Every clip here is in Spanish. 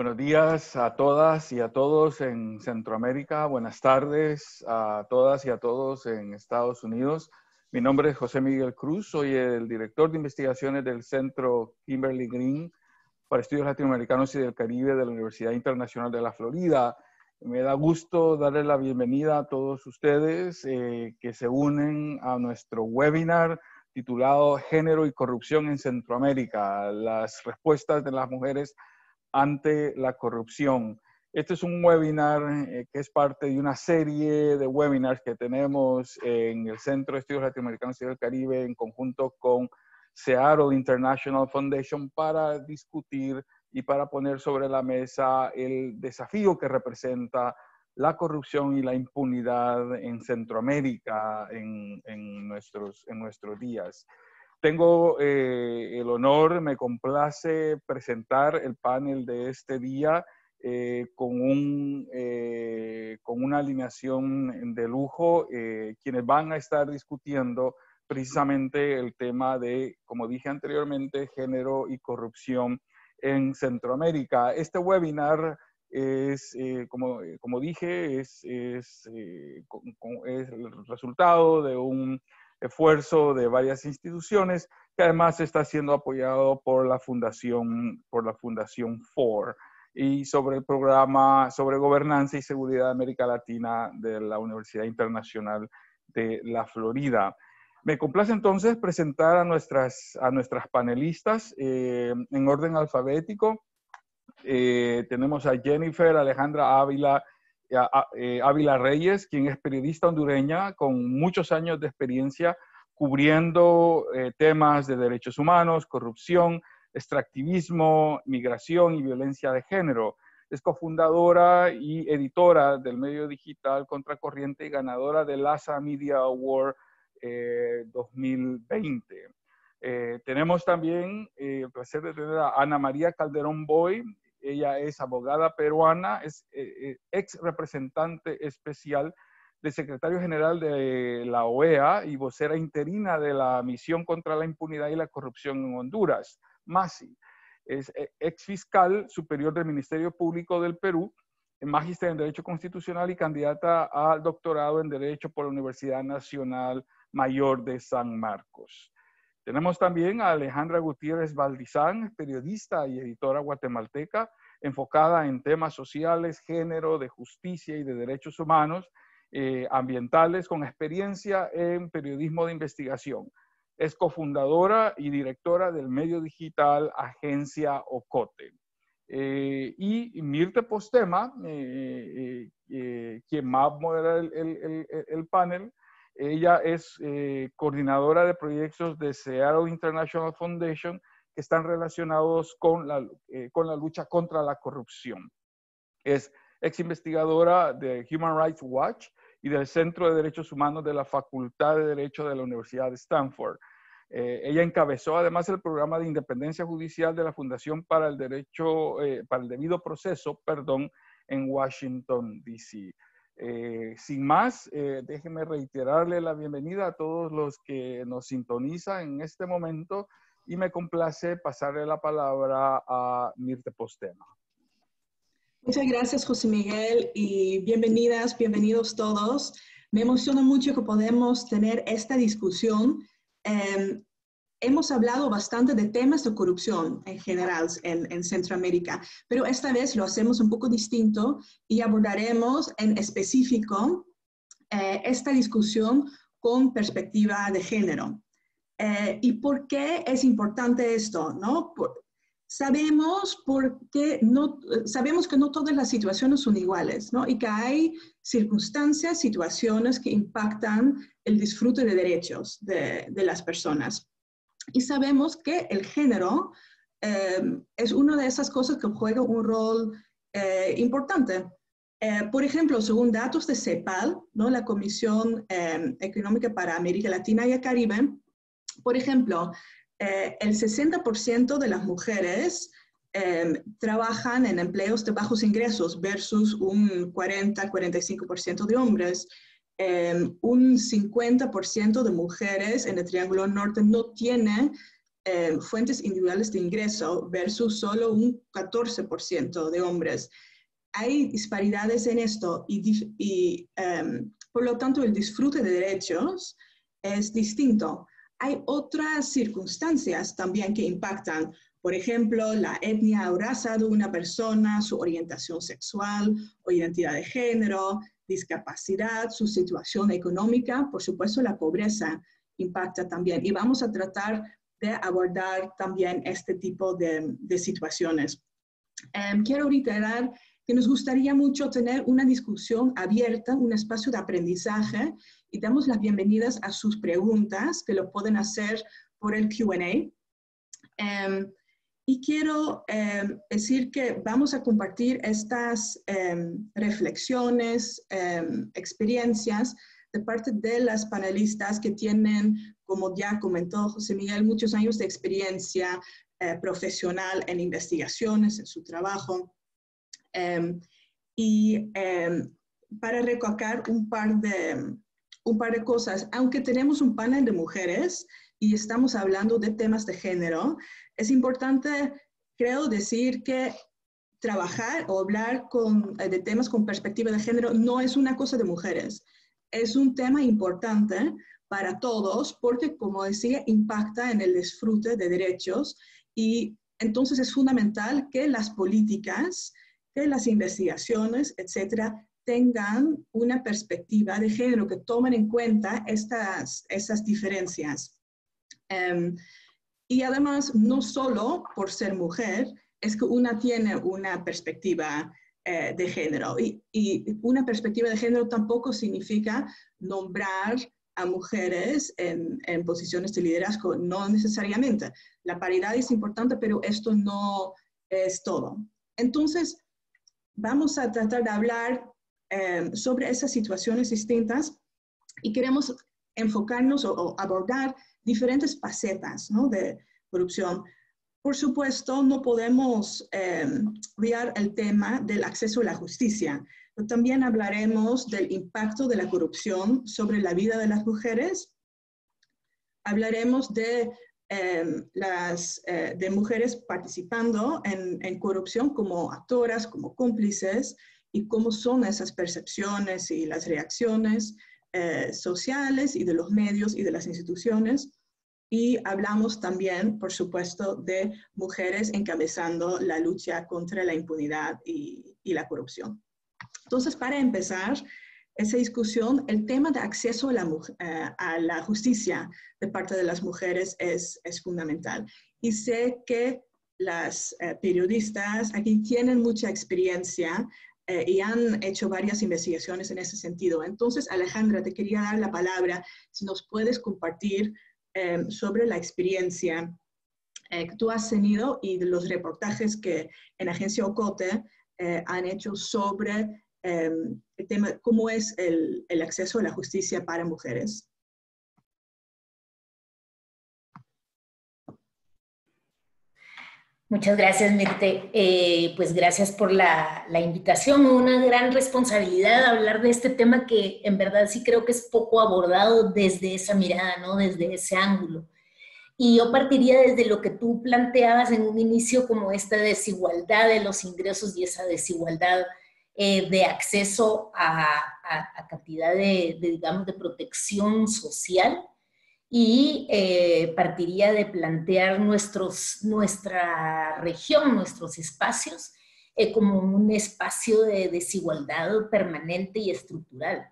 Buenos días a todas y a todos en Centroamérica. Buenas tardes a todas y a todos en Estados Unidos. Mi nombre es José Miguel Cruz, soy el director de investigaciones del Centro Kimberly Green para Estudios Latinoamericanos y del Caribe de la Universidad Internacional de la Florida. Me da gusto darle la bienvenida a todos ustedes eh, que se unen a nuestro webinar titulado Género y Corrupción en Centroamérica, las respuestas de las mujeres ante la corrupción. Este es un webinar eh, que es parte de una serie de webinars que tenemos en el Centro de Estudios Latinoamericanos y del Caribe en conjunto con Seattle International Foundation para discutir y para poner sobre la mesa el desafío que representa la corrupción y la impunidad en Centroamérica en, nuestros, en nuestros días. Tengo eh, el honor, me complace presentar el panel de este día eh, con, un, eh, con una alineación de lujo, quienes van a estar discutiendo precisamente el tema de, como dije anteriormente, género y corrupción en Centroamérica. Este webinar es, como, como, dije, es, es, el resultado de un esfuerzo de varias instituciones que además está siendo apoyado por la Fundación, por la Fundación FOR y sobre el programa sobre gobernanza y seguridad de América Latina de la Universidad Internacional de la Florida. Me complace entonces presentar a nuestras, a nuestras panelistas eh, en orden alfabético. Eh, tenemos a Jennifer Alejandra Ávila, Ávila Reyes, quien es periodista hondureña con muchos años de experiencia cubriendo temas de derechos humanos, corrupción, extractivismo, migración y violencia de género. Es cofundadora y editora del medio digital Contracorriente y ganadora del LASA Media Award 2020. Eh, eh, tenemos también eh, el placer de tener a Ana María Calderón Boy. Ella es abogada peruana, es ex representante especial del secretario general de la OEA y vocera interina de la Misión contra la Impunidad y la Corrupción en Honduras, MASI. Es ex fiscal superior del Ministerio Público del Perú, magíster en Derecho Constitucional y candidata al doctorado en Derecho por la Universidad Nacional Mayor de San Marcos. Tenemos también a Alejandra Gutiérrez Valdizán, periodista y editora guatemalteca, enfocada en temas sociales, género, de justicia y de derechos humanos, eh, ambientales, con experiencia en periodismo de investigación. Es cofundadora y directora del medio digital Agencia Ocote. Eh, y Mirte Postema, eh, quien va a moderar el panel, ella es eh, coordinadora de proyectos de Seattle International Foundation que están relacionados con la, eh, con la lucha contra la corrupción. Es ex investigadora de Human Rights Watch y del Centro de Derechos Humanos de la Facultad de Derecho de la Universidad de Stanford. Eh, ella encabezó además el programa de independencia judicial de la Fundación para el Derecho, para el Debido Proceso, perdón, en Washington, D.C. Eh, sin más, eh, déjeme reiterarle la bienvenida a todos los que nos sintonizan en este momento y me complace pasarle la palabra a Mirte Postema. Muchas gracias, José Miguel, y bienvenidas, bienvenidos todos. Me emociona mucho que podemos tener esta discusión. Em, hemos hablado bastante de temas de corrupción en general en, Centroamérica, pero esta vez lo hacemos un poco distinto y abordaremos en específico eh, esta discusión con perspectiva de género. Eh, ¿Y por qué es importante esto? ¿no? sabemos, porque no, sabemos que no todas las situaciones son iguales ¿no? y que hay circunstancias, situaciones que impactan el disfrute de derechos de, de las personas. Y sabemos que el género eh, es una de esas cosas que juega un rol eh, importante. Eh, por ejemplo, según datos de CEPAL, ¿no? la Comisión Económica para América Latina y el Caribe, por ejemplo, el 60% de las mujeres trabajan en empleos de bajos ingresos versus un 40-45% de hombres. Em, un 50% de mujeres en el Triángulo Norte no tienen eh, fuentes individuales de ingreso versus solo un 14% de hombres. Hay disparidades en esto y, em, por lo tanto el disfrute de derechos es distinto. Hay otras circunstancias también que impactan, por ejemplo, la etnia o raza de una persona, su orientación sexual o identidad de género, discapacidad, su situación económica, por supuesto la pobreza impacta también. Y vamos a tratar de abordar también este tipo de, situaciones. Em, quiero reiterar que nos gustaría mucho tener una discusión abierta, un espacio de aprendizaje y damos las bienvenidas a sus preguntas que lo pueden hacer por el QA. Em, y quiero em, decir que vamos a compartir estas reflexiones, experiencias de parte de las panelistas que tienen, como ya comentó José Miguel, muchos años de experiencia eh, profesional en investigaciones, en su trabajo. Em, y em, para recalcar un par, de, un par de cosas, aunque tenemos un panel de mujeres y estamos hablando de temas de género, es importante, creo, decir que trabajar o hablar con, eh, de temas con perspectiva de género no es una cosa de mujeres es un tema importante para todos porque, como decía, impacta en el disfrute de derechos y entonces es fundamental que las políticas, que las investigaciones, etcétera, tengan una perspectiva de género, que tomen en cuenta estas, estas diferencias. Em, y además, no solo por ser mujer, es que una tiene una perspectiva eh, de género. Y, una perspectiva de género tampoco significa nombrar a mujeres en, posiciones de liderazgo, no necesariamente. La paridad es importante, pero esto no es todo. Entonces, vamos a tratar de hablar eh, sobre esas situaciones distintas y queremos enfocarnos o, abordar diferentes facetas de corrupción. Por supuesto, no podemos eh, olvidar el tema del acceso a la justicia. Pero también hablaremos del impacto de la corrupción sobre la vida de las mujeres. Hablaremos de, eh, las, eh, de mujeres participando en, en, corrupción como actoras, como cómplices, y cómo son esas percepciones y las reacciones sociales y de los medios y de las instituciones. Y hablamos también, por supuesto, de mujeres encabezando la lucha contra la impunidad y, la corrupción. Entonces, para empezar esa discusión, el tema de acceso a la, eh, justicia de parte de las mujeres es, es fundamental. Y sé que las eh, periodistas aquí tienen mucha experiencia eh, y han hecho varias investigaciones en ese sentido. Entonces, Alejandra, te quería dar la palabra, si nos puedes compartir Em, sobre la experiencia eh, que tú has tenido y de los reportajes que en Agencia Ocote eh, han hecho sobre em, el tema, cómo es el, el acceso a la justicia para mujeres. Muchas gracias, Mirte. Eh, pues gracias por la, invitación. Una gran responsabilidad hablar de este tema que en verdad sí creo que es poco abordado desde esa mirada, ¿no? Desde ese ángulo. Y yo partiría desde lo que tú planteabas en un inicio como esta desigualdad de los ingresos y esa desigualdad eh, de acceso a, a, cantidad de, de, digamos, de protección social y eh, partiría de plantear nuestra región, nuestros espacios, eh, como un espacio de desigualdad permanente y estructural.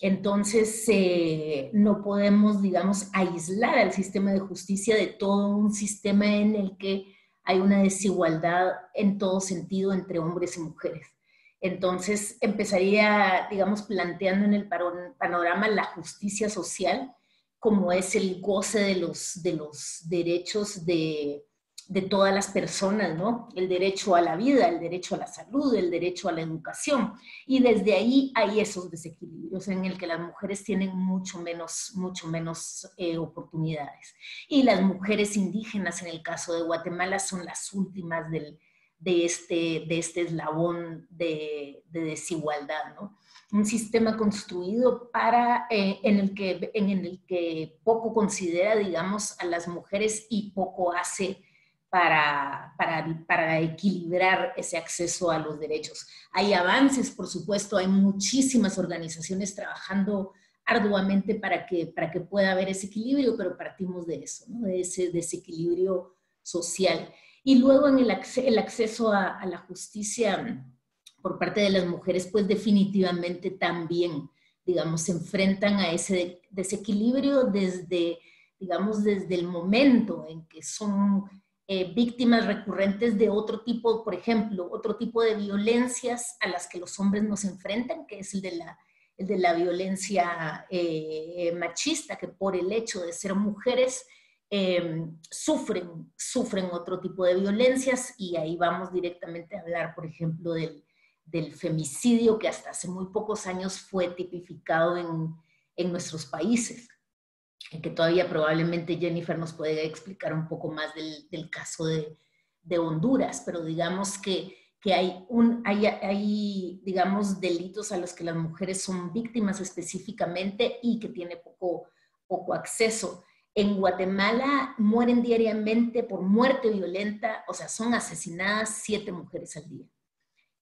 Entonces, eh, no podemos, digamos, aislar al sistema de justicia de todo un sistema en el que hay una desigualdad en todo sentido entre hombres y mujeres. Entonces, empezaría, digamos, planteando en el panorama la justicia social como es el goce de los, de los derechos de, de todas las personas, ¿no? El derecho a la vida, el derecho a la salud, el derecho a la educación. Y desde ahí hay esos desequilibrios en el que las mujeres tienen mucho menos, mucho menos eh, oportunidades. Y las mujeres indígenas, en el caso de Guatemala, son las últimas del, de este, de este eslabón de, desigualdad, ¿no? Un sistema construido para, eh, en, el que, en el que poco considera, digamos, a las mujeres y poco hace para, para, para, equilibrar ese acceso a los derechos. Hay avances, por supuesto, hay muchísimas organizaciones trabajando arduamente para que, para que pueda haber ese equilibrio, pero partimos de eso, de ese desequilibrio social. Y luego en el, el acceso a, la justicia por parte de las mujeres, pues definitivamente también, digamos, se enfrentan a ese desequilibrio desde, digamos, desde el momento en que son eh, víctimas recurrentes de otro tipo, por ejemplo, otro tipo de violencias a las que los hombres nos enfrentan, que es el de la, el de la violencia eh, machista, que por el hecho de ser mujeres Em, sufren, sufren otro tipo de violencias y ahí vamos directamente a hablar, por ejemplo, del, del femicidio que hasta hace muy pocos años fue tipificado en, en nuestros países, y que todavía probablemente Jennifer nos puede explicar un poco más del, del caso de, de, Honduras, pero digamos que, que hay, un, hay, hay, digamos, delitos a los que las mujeres son víctimas específicamente y que tiene poco, poco acceso. En Guatemala mueren diariamente por muerte violenta, o sea, son asesinadas siete mujeres al día.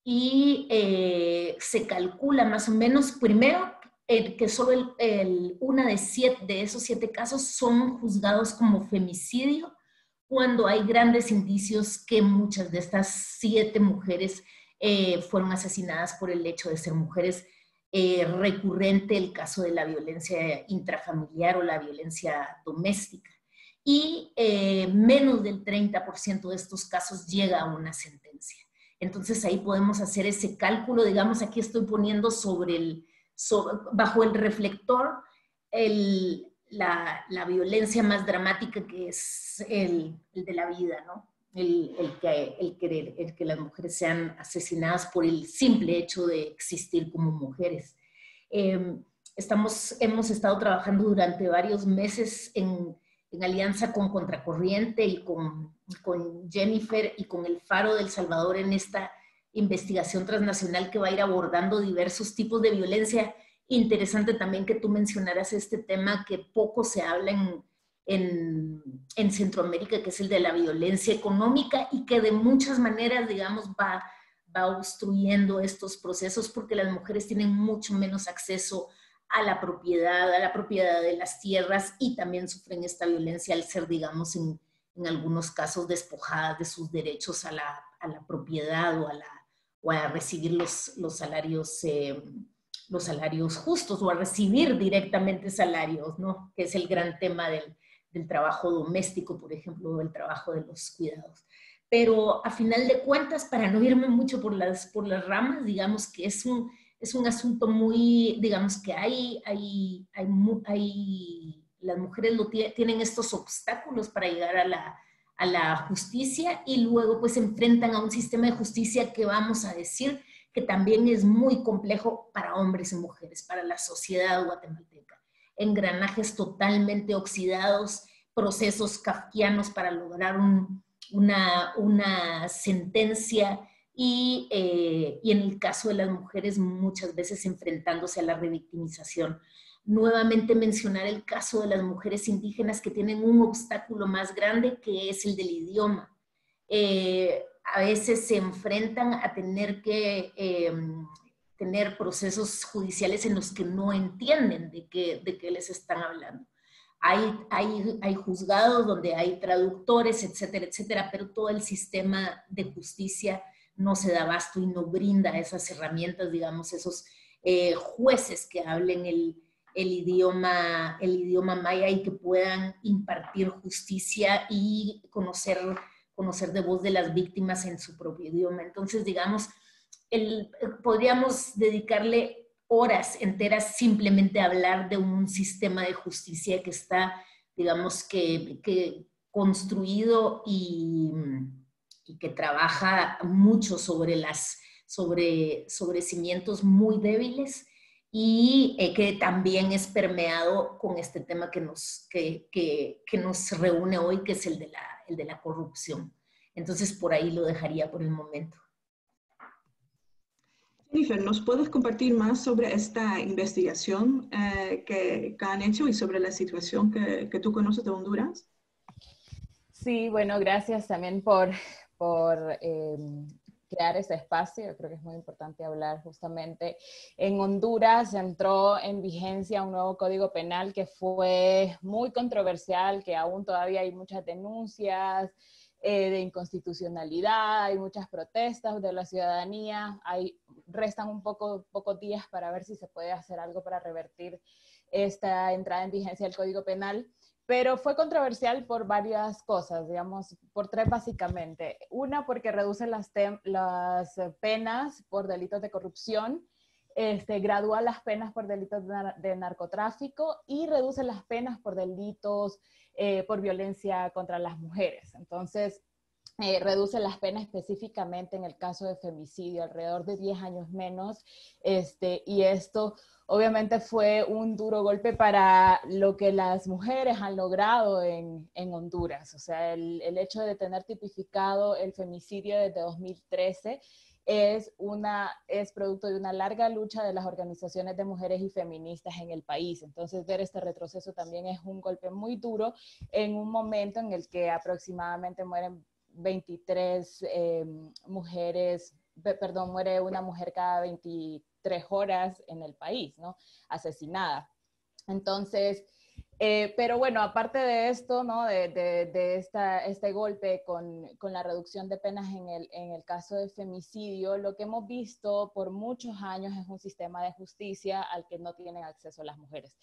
Y eh, se calcula más o menos, primero, que solo el, una de, siete, de esos siete casos son juzgados como femicidio, cuando hay grandes indicios que muchas de estas siete mujeres eh, fueron asesinadas por el hecho de ser mujeres eh, recurrente el caso de la violencia intrafamiliar o la violencia doméstica. Y eh, menos del 30% de estos casos llega a una sentencia. Entonces ahí podemos hacer ese cálculo, digamos, aquí estoy poniendo sobre el, bajo el reflector la, violencia más dramática que es el, de la vida, ¿no? el, que, el, querer, el que las mujeres sean asesinadas por el simple hecho de existir como mujeres. Em, estamos, hemos estado trabajando durante varios meses en alianza con Contracorriente y con, con, Jennifer y con el Faro del Salvador en esta investigación transnacional que va a ir abordando diversos tipos de violencia. Interesante también que tú mencionaras este tema que poco se habla en, en, en, Centroamérica, que es el de la violencia económica y que de muchas maneras, digamos, va, va obstruyendo estos procesos porque las mujeres tienen mucho menos acceso a la propiedad, a la propiedad de las tierras y también sufren esta violencia al ser, digamos, en, en algunos casos despojadas de sus derechos a la, a la propiedad o a, la, o a recibir los, los salarios. Eh, los salarios justos o a recibir directamente salarios, ¿no? Que es el gran tema del, del trabajo doméstico, por ejemplo, o el trabajo de los cuidados. Pero a final de cuentas, para no irme mucho por las, por las ramas, digamos que es un, es un asunto muy, digamos que hay, hay, hay, hay las mujeres tienen estos obstáculos para llegar a la, justicia y luego pues se enfrentan a un sistema de justicia que vamos a decir que también es muy complejo para hombres y mujeres, para la sociedad guatemalteca engranajes totalmente oxidados, procesos kafkianos para lograr una, una, sentencia y, eh, y, en el caso de las mujeres muchas veces enfrentándose a la revictimización. Nuevamente mencionar el caso de las mujeres indígenas que tienen un obstáculo más grande que es el del idioma. Eh, a veces se enfrentan a tener que eh, tener procesos judiciales en los que no entienden de qué, de qué les están hablando. Hay, hay, hay juzgados donde hay traductores, etcétera, etcétera, pero todo el sistema de justicia no se da abasto y no brinda esas herramientas, digamos, esos eh, jueces que hablen el, el, idioma, el idioma maya y que puedan impartir justicia y conocer, conocer de voz de las víctimas en su propio idioma. Entonces, digamos, podríamos dedicarle horas enteras simplemente a hablar de un sistema de justicia que está, digamos, que, que construido y, y, que trabaja mucho sobre, las, sobre, sobre cimientos muy débiles y eh, que también es permeado con este tema que nos, que, que, que nos reúne hoy, que es el de la, el de la corrupción. Entonces, por ahí lo dejaría por el momento. Jennifer, ¿nos puedes compartir más sobre esta investigación eh, que, han hecho y sobre la situación que, tú conoces de Honduras? Sí, bueno, gracias también por, por eh, crear ese espacio. Yo creo que es muy importante hablar justamente. En Honduras entró en vigencia un nuevo código penal que fue muy controversial, que aún todavía hay muchas denuncias eh, de inconstitucionalidad, hay muchas protestas de la ciudadanía, hay, restan un poco pocos días para ver si se puede hacer algo para revertir esta entrada en vigencia del código penal pero fue controversial por varias cosas, digamos, por tres básicamente. Una, porque reduce las, las penas por delitos de corrupción, este, gradúa las penas por delitos de, narcotráfico y reduce las penas por delitos eh, por violencia contra las mujeres. Entonces, eh, reduce las penas específicamente en el caso de femicidio, alrededor de 10 años menos, este, y esto obviamente fue un duro golpe para lo que las mujeres han logrado en, Honduras. O sea, el, hecho de tener tipificado el femicidio desde 2013 es, una, es producto de una larga lucha de las organizaciones de mujeres y feministas en el país. Entonces, ver este retroceso también es un golpe muy duro en un momento en el que aproximadamente mueren 23 eh, mujeres, perdón, muere una mujer cada 23 tres horas en el país, ¿no? Asesinada. Entonces, eh, pero bueno, aparte de esto, ¿no? de, de, esta, este golpe con, con, la reducción de penas en el, en el caso de femicidio, lo que hemos visto por muchos años es un sistema de justicia al que no tienen acceso las mujeres.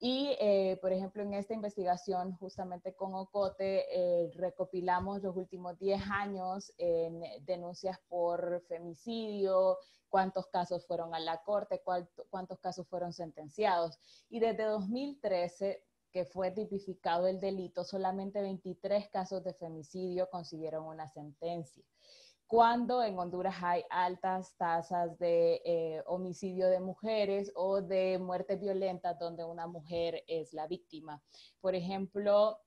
Y, eh, por ejemplo, en esta investigación, justamente con Ocote, eh, recopilamos los últimos 10 años en denuncias por femicidio, cuántos casos fueron a la corte, cuántos casos fueron sentenciados. Y desde 2013 que fue tipificado el delito, solamente 23 casos de femicidio consiguieron una sentencia. Cuando en Honduras hay altas tasas de eh, homicidio de mujeres o de muerte violenta donde una mujer es la víctima. Por ejemplo,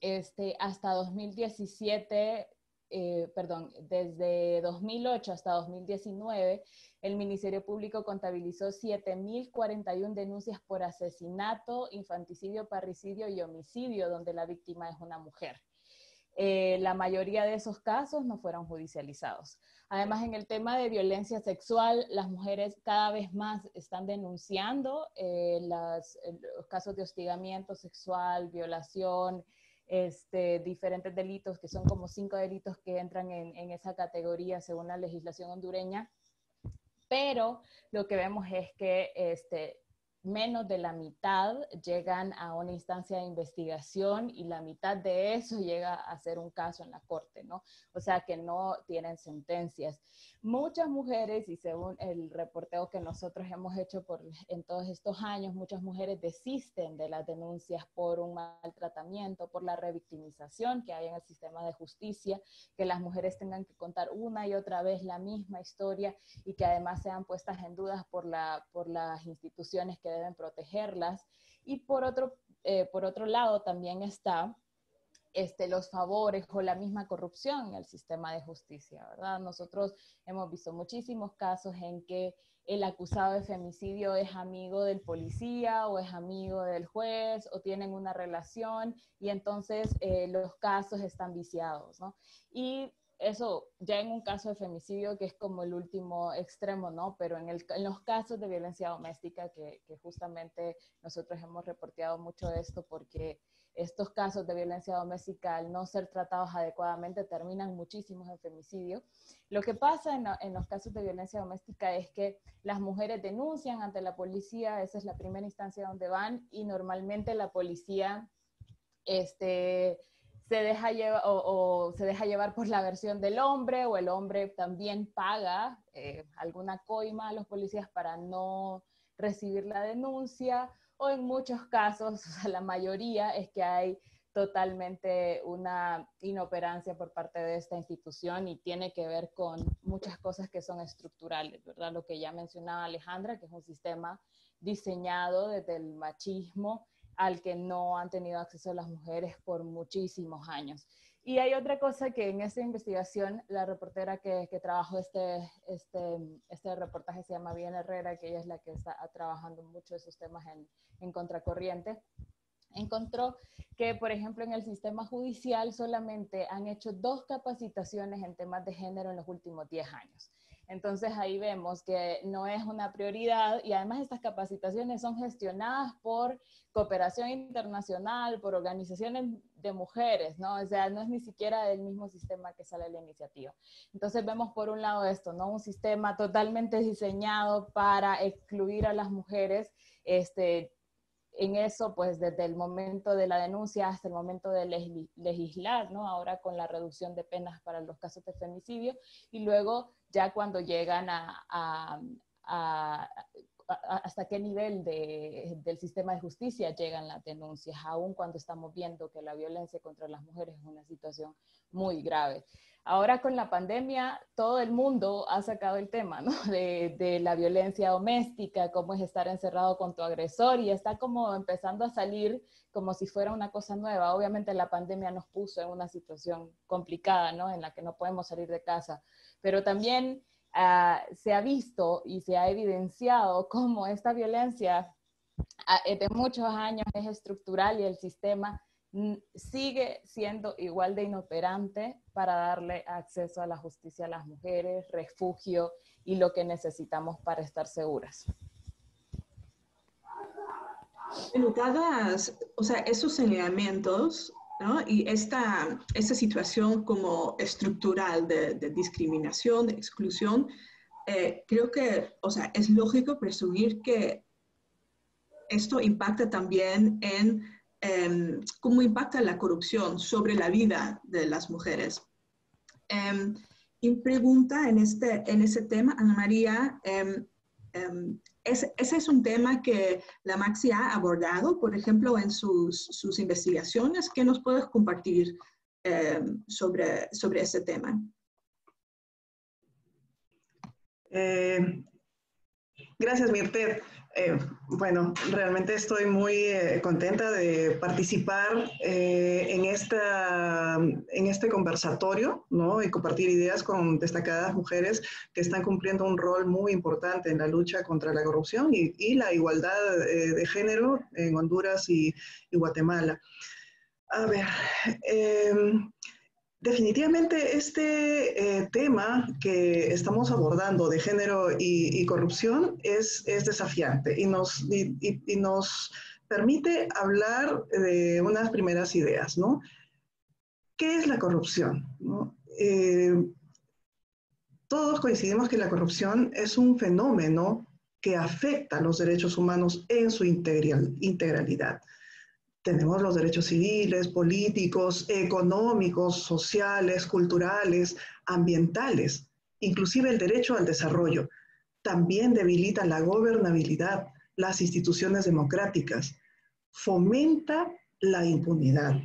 este, hasta 2017 eh, perdón, desde 2008 hasta 2019, el Ministerio Público contabilizó 7.041 denuncias por asesinato, infanticidio, parricidio y homicidio, donde la víctima es una mujer. Eh, la mayoría de esos casos no fueron judicializados. Además, en el tema de violencia sexual, las mujeres cada vez más están denunciando eh, los casos de hostigamiento sexual, violación, este, diferentes delitos, que son como cinco delitos que entran en, esa categoría según la legislación hondureña. Pero lo que vemos es que este, menos de la mitad llegan a una instancia de investigación y la mitad de eso llega a ser un caso en la corte, ¿no? O sea que no tienen sentencias. Muchas mujeres, y según el reporteo que nosotros hemos hecho por, en todos estos años, muchas mujeres desisten de las denuncias por un maltratamiento, por la revictimización que hay en el sistema de justicia, que las mujeres tengan que contar una y otra vez la misma historia y que además sean puestas en dudas por, la, por las instituciones que deben protegerlas. Y por otro, eh, por otro lado también está este, los favores o la misma corrupción en el sistema de justicia, ¿verdad? Nosotros hemos visto muchísimos casos en que el acusado de femicidio es amigo del policía o es amigo del juez o tienen una relación y entonces eh, los casos están viciados, ¿no? Y eso ya en un caso de femicidio, que es como el último extremo, ¿no? Pero en, el, en los casos de violencia doméstica, que, justamente nosotros hemos reporteado mucho de esto, porque estos casos de violencia doméstica, al no ser tratados adecuadamente, terminan muchísimos en femicidio. Lo que pasa en, en los casos de violencia doméstica es que las mujeres denuncian ante la policía, esa es la primera instancia donde van, y normalmente la policía, este se deja llevar o, se deja llevar por la versión del hombre o el hombre también paga eh, alguna coima a los policías para no recibir la denuncia o en muchos casos, la mayoría es que hay totalmente una inoperancia por parte de esta institución y tiene que ver con muchas cosas que son estructurales, ¿verdad? Lo que ya mencionaba Alejandra, que es un sistema diseñado desde el machismo al que no han tenido acceso las mujeres por muchísimos años. Y hay otra cosa que en esta investigación, la reportera que, que trabajó este, este, este reportaje se llama Bien Herrera, que ella es la que está trabajando mucho esos temas en, en contracorriente, encontró que, por ejemplo, en el sistema judicial solamente han hecho dos capacitaciones en temas de género en los últimos 10 años. Entonces ahí vemos que no es una prioridad y además estas capacitaciones son gestionadas por cooperación internacional, por organizaciones de mujeres, ¿no? O sea, no es ni siquiera del mismo sistema que sale la iniciativa. Entonces vemos por un lado esto, ¿no? Un sistema totalmente diseñado para excluir a las mujeres, este, en eso, pues desde el momento de la denuncia hasta el momento de legislar, ¿no? Ahora con la reducción de penas para los casos de femicidio y luego ya cuando llegan a, hasta qué nivel del sistema de justicia llegan las denuncias, aun cuando estamos viendo que la violencia contra las mujeres es una situación muy grave. Ahora con la pandemia, todo el mundo ha sacado el tema de, de, la violencia doméstica, cómo es estar encerrado con tu agresor y está como empezando a salir como si fuera una cosa nueva. Obviamente la pandemia nos puso en una situación complicada, ¿no? En la que no podemos salir de casa, pero también uh, se ha visto y se ha evidenciado cómo esta violencia uh, de muchos años es estructural y el sistema sigue siendo igual de inoperante para darle acceso a la justicia a las mujeres, refugio y lo que necesitamos para estar seguras. Bueno, o sea, esos señalamientos y esta, esta situación como estructural de, discriminación, de exclusión, eh, creo que, o sea, es lógico presumir que esto impacta también en Em, cómo impacta la corrupción sobre la vida de las mujeres. Em, y pregunta en, este, en ese tema, Ana María, ese, es un tema que la Maxi ha abordado, por ejemplo, en sus, sus investigaciones. ¿Qué nos puedes compartir sobre, sobre ese tema? Eh, gracias, Mirte. Eh, bueno, realmente estoy muy eh, contenta de participar eh, en, esta, en este conversatorio ¿no? y compartir ideas con destacadas mujeres que están cumpliendo un rol muy importante en la lucha contra la corrupción y, la igualdad de género en Honduras y, y Guatemala. A ver, Definitivamente este eh, tema que estamos abordando de género y, corrupción es, es, desafiante y nos, y, nos permite hablar de unas primeras ideas, ¿no? ¿Qué es la corrupción? Eh, todos coincidimos que la corrupción es un fenómeno que afecta los derechos humanos en su integralidad. Tenemos los derechos civiles, políticos, económicos, sociales, culturales, ambientales, inclusive el derecho al desarrollo. También debilita la gobernabilidad, las instituciones democráticas, fomenta la impunidad,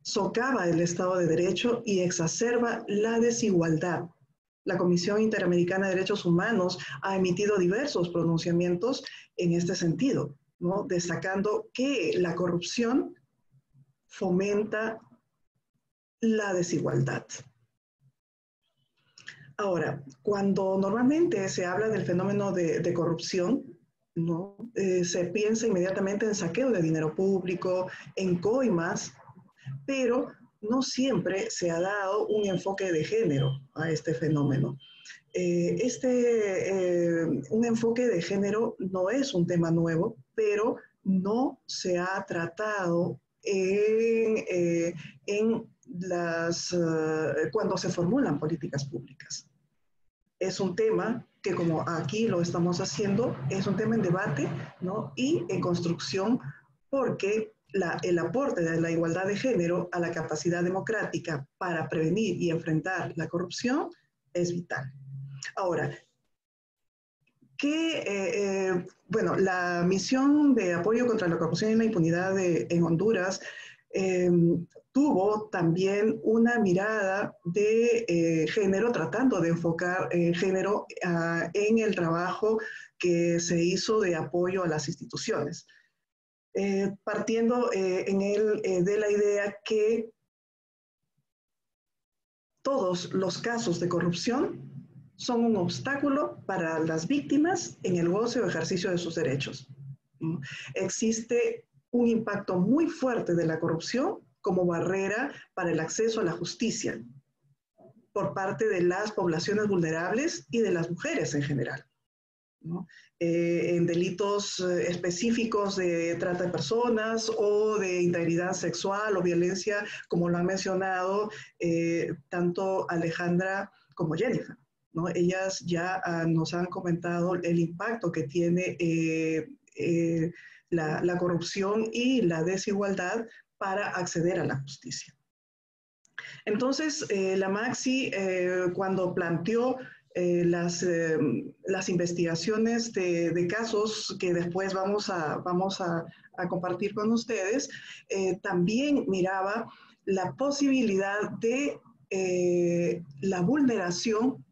socava el Estado de Derecho y exacerba la desigualdad. La Comisión Interamericana de Derechos Humanos ha emitido diversos pronunciamientos en este sentido destacando que la corrupción fomenta la desigualdad. Ahora, cuando normalmente se habla del fenómeno de, corrupción, ¿no? Eh, se piensa inmediatamente en saqueo de dinero público, en coimas, pero no siempre se ha dado un enfoque de género a este fenómeno. Eh, este, eh, un enfoque de género no es un tema nuevo, pero no se ha tratado en, eh, las, cuando se formulan políticas públicas. Es un tema que como aquí lo estamos haciendo, es un tema en debate y en construcción porque el aporte de la igualdad de género a la capacidad democrática para prevenir y enfrentar la corrupción es vital. Ahora, que, eh, eh, bueno, la misión de apoyo contra la corrupción y la impunidad en Honduras em, tuvo también una mirada de eh, género, tratando de enfocar género ah, en el trabajo que se hizo de apoyo a las instituciones. partiendo en el, de la idea que todos los casos de corrupción son un obstáculo para las víctimas en el goce o ejercicio de sus derechos. Existe un impacto muy fuerte de la corrupción como barrera para el acceso a la justicia por parte de las poblaciones vulnerables y de las mujeres en general. Eh, en delitos eh, específicos de trata de personas o de integridad sexual o violencia, como lo han mencionado eh, tanto Alejandra como Jennifer. Ellas ya ah, nos han comentado el impacto que tiene la, la, corrupción y la desigualdad para acceder a la justicia. Entonces, la Maxi, cuando planteó eh, las, eh, las, investigaciones de, casos que después vamos a, vamos a, compartir con ustedes, eh, también miraba la posibilidad de la vulneración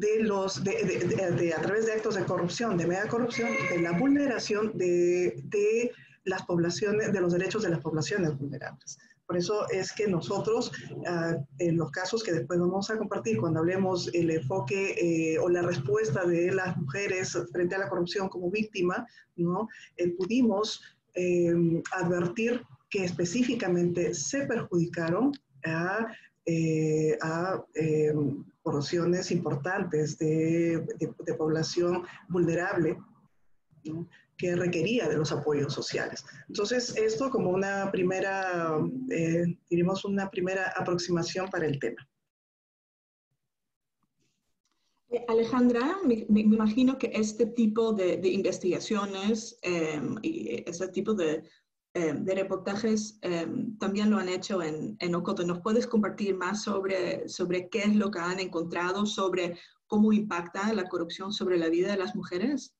de los, de, a través de actos de corrupción, de mega corrupción, de la vulneración de, de las poblaciones, de los derechos de las poblaciones vulnerables. Por eso es que nosotros, ah, en los casos que después vamos a compartir, cuando hablemos el enfoque eh, o la respuesta de las mujeres frente a la corrupción como víctima, ¿no? Eh, pudimos eh, advertir que específicamente se perjudicaron a, a porciones importantes de, de población vulnerable. que requería de los apoyos sociales. Entonces, esto como una primera, eh, diríamos, una primera aproximación para el tema. Eh, Alejandra, me, imagino que este tipo de, investigaciones em, y este tipo de, em, de reportajes em, también lo han hecho en, en Ocoto. ¿Nos puedes compartir más sobre, sobre qué es lo que han encontrado, sobre cómo impacta la corrupción sobre la vida de las mujeres?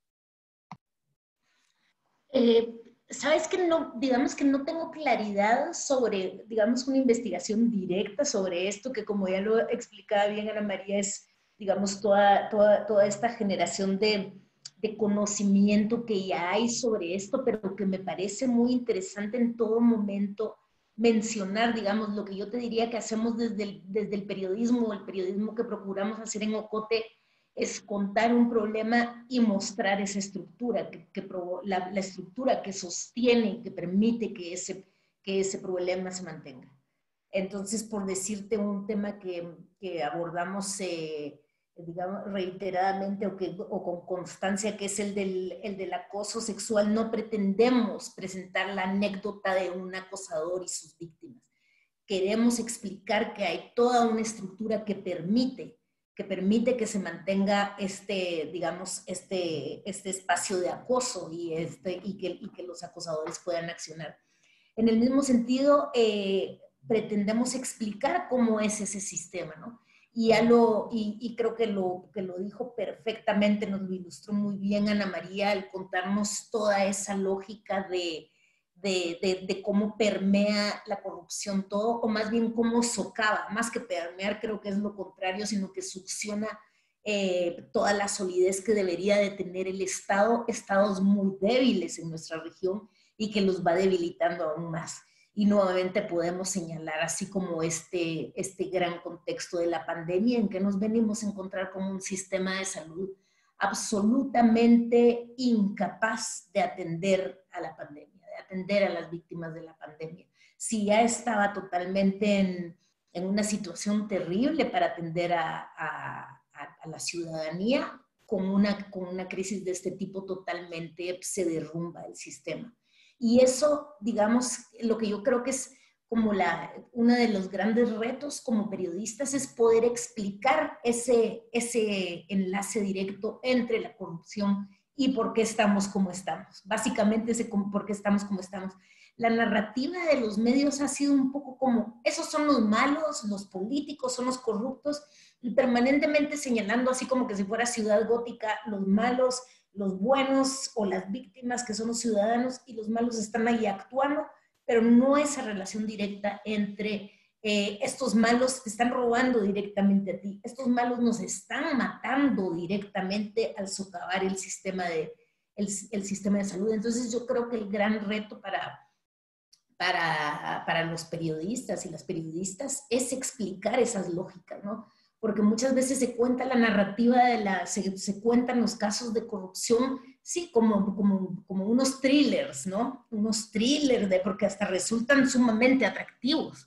Eh, Sabes que no, digamos que no tengo claridad sobre, digamos, una investigación directa sobre esto, que como ya lo explicaba bien Ana María, es, digamos, toda, toda, toda esta generación de, de conocimiento que ya hay sobre esto, pero que me parece muy interesante en todo momento mencionar, digamos, lo que yo te diría que hacemos desde el, desde el periodismo, el periodismo que procuramos hacer en Ocote, es contar un problema y mostrar esa estructura, que, la, estructura que sostiene, que permite que ese, que ese problema se mantenga. Entonces, por decirte un tema que, que abordamos, eh, digamos, reiteradamente o, que, o con constancia, que es el del, el del acoso sexual, no pretendemos presentar la anécdota de un acosador y sus víctimas. Queremos explicar que hay toda una estructura que permite que permite que se mantenga este, digamos, este, este espacio de acoso y, este, y, que, y que los acosadores puedan accionar. En el mismo sentido, eh, pretendemos explicar cómo es ese sistema, ¿no? Y, ya lo, y, creo que lo, que lo dijo perfectamente, nos lo ilustró muy bien Ana María al contarnos toda esa lógica de, de, cómo permea la corrupción todo, o más bien cómo socava, más que permear creo que es lo contrario, sino que succiona eh, toda la solidez que debería de tener el Estado, estados muy débiles en nuestra región y que los va debilitando aún más. Y nuevamente podemos señalar así como este, este gran contexto de la pandemia en que nos venimos a encontrar como un sistema de salud absolutamente incapaz de atender a la pandemia atender a las víctimas de la pandemia. Si ya estaba totalmente en, en una situación terrible para atender a, a, a, la ciudadanía, con una, con una crisis de este tipo totalmente se derrumba el sistema. Y eso, digamos, lo que yo creo que es como la, uno de los grandes retos como periodistas es poder explicar ese, ese enlace directo entre la corrupción y por qué estamos como estamos. Básicamente ese por qué estamos como estamos. La narrativa de los medios ha sido un poco como, esos son los malos, los políticos son los corruptos, y permanentemente señalando así como que si fuera ciudad gótica, los malos, los buenos o las víctimas que son los ciudadanos y los malos están ahí actuando, pero no esa relación directa entre eh, estos malos te están robando directamente a ti, estos malos nos están matando directamente al socavar el sistema de, el, sistema de salud. Entonces yo creo que el gran reto para, para, para los periodistas y las periodistas es explicar esas lógicas, ¿no? Porque muchas veces se cuenta la narrativa de la, se, se cuentan los casos de corrupción, sí, como, como, como unos thrillers, ¿no? Unos thrillers, de, porque hasta resultan sumamente atractivos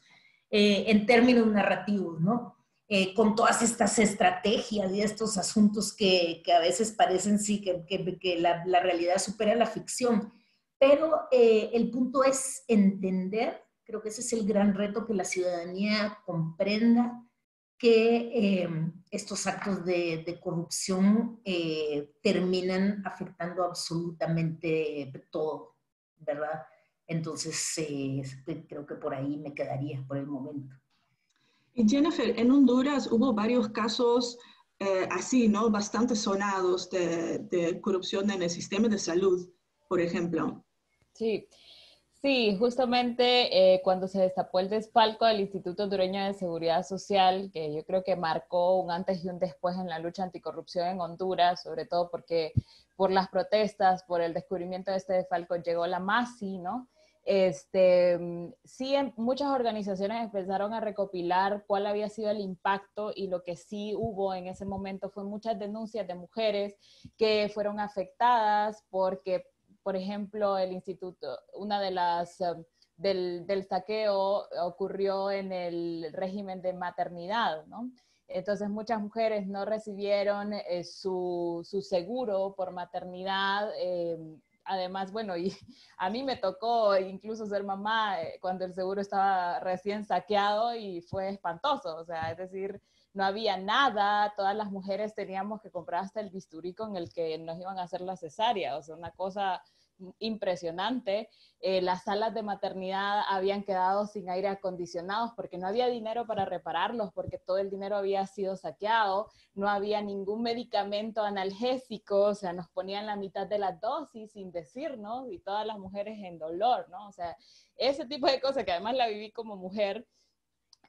eh, en términos narrativos, ¿no? Eh, con todas estas estrategias y estos asuntos que, que a veces parecen sí que, que, que la, la, realidad supera la ficción. Pero eh, el punto es entender, creo que ese es el gran reto, que la ciudadanía comprenda que eh, estos actos de, de corrupción eh, terminan afectando absolutamente todo, ¿verdad? Entonces, creo que por ahí me quedaría por el momento. Y Jennifer, en Honduras hubo varios casos eh, así, ¿no? Bastante sonados de, de, corrupción en el sistema de salud, por ejemplo. Sí, sí, justamente eh, cuando se destapó el desfalco del Instituto Hondureño de Seguridad Social, que yo creo que marcó un antes y un después en la lucha anticorrupción en Honduras, sobre todo porque por las protestas, por el descubrimiento de este desfalco, llegó la MASI, ¿no? Este, sí, muchas organizaciones empezaron a recopilar cuál había sido el impacto y lo que sí hubo en ese momento fue muchas denuncias de mujeres que fueron afectadas porque, por ejemplo, el instituto, una de las um, del, saqueo ocurrió en el régimen de maternidad, ¿no? Entonces muchas mujeres no recibieron eh, su, su, seguro por maternidad. Eh, además, bueno, y a mí me tocó incluso ser mamá eh, cuando el seguro estaba recién saqueado y fue espantoso, o sea, es decir, no había nada, todas las mujeres teníamos que comprar hasta el bisturí con el que nos iban a hacer la cesárea, o sea, una cosa impresionante. Eh, las salas de maternidad habían quedado sin aire acondicionado porque no había dinero para repararlos, porque todo el dinero había sido saqueado, no había ningún medicamento analgésico, o sea, nos ponían la mitad de la dosis sin decirnos y todas las mujeres en dolor, ¿no? O sea, ese tipo de cosas que además la viví como mujer.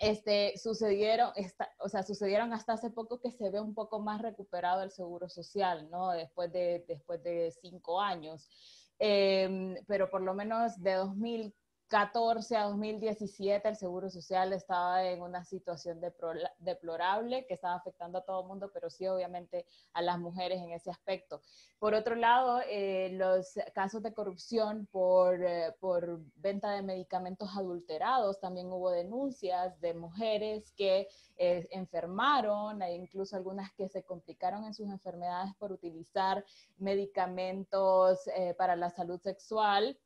Este, sucedieron, o sea, sucedieron hasta hace poco que se ve un poco más recuperado el seguro social, ¿no? Después de, después de cinco años. Eh, pero por lo menos de 2014 a 2017 el Seguro Social estaba en una situación deplorable que estaba afectando a todo el mundo, pero sí obviamente a las mujeres en ese aspecto. Por otro lado, eh, los casos de corrupción por, eh, venta de medicamentos adulterados, también hubo denuncias de mujeres que eh, enfermaron, e incluso algunas que se complicaron en sus enfermedades por utilizar medicamentos eh, para la salud sexual.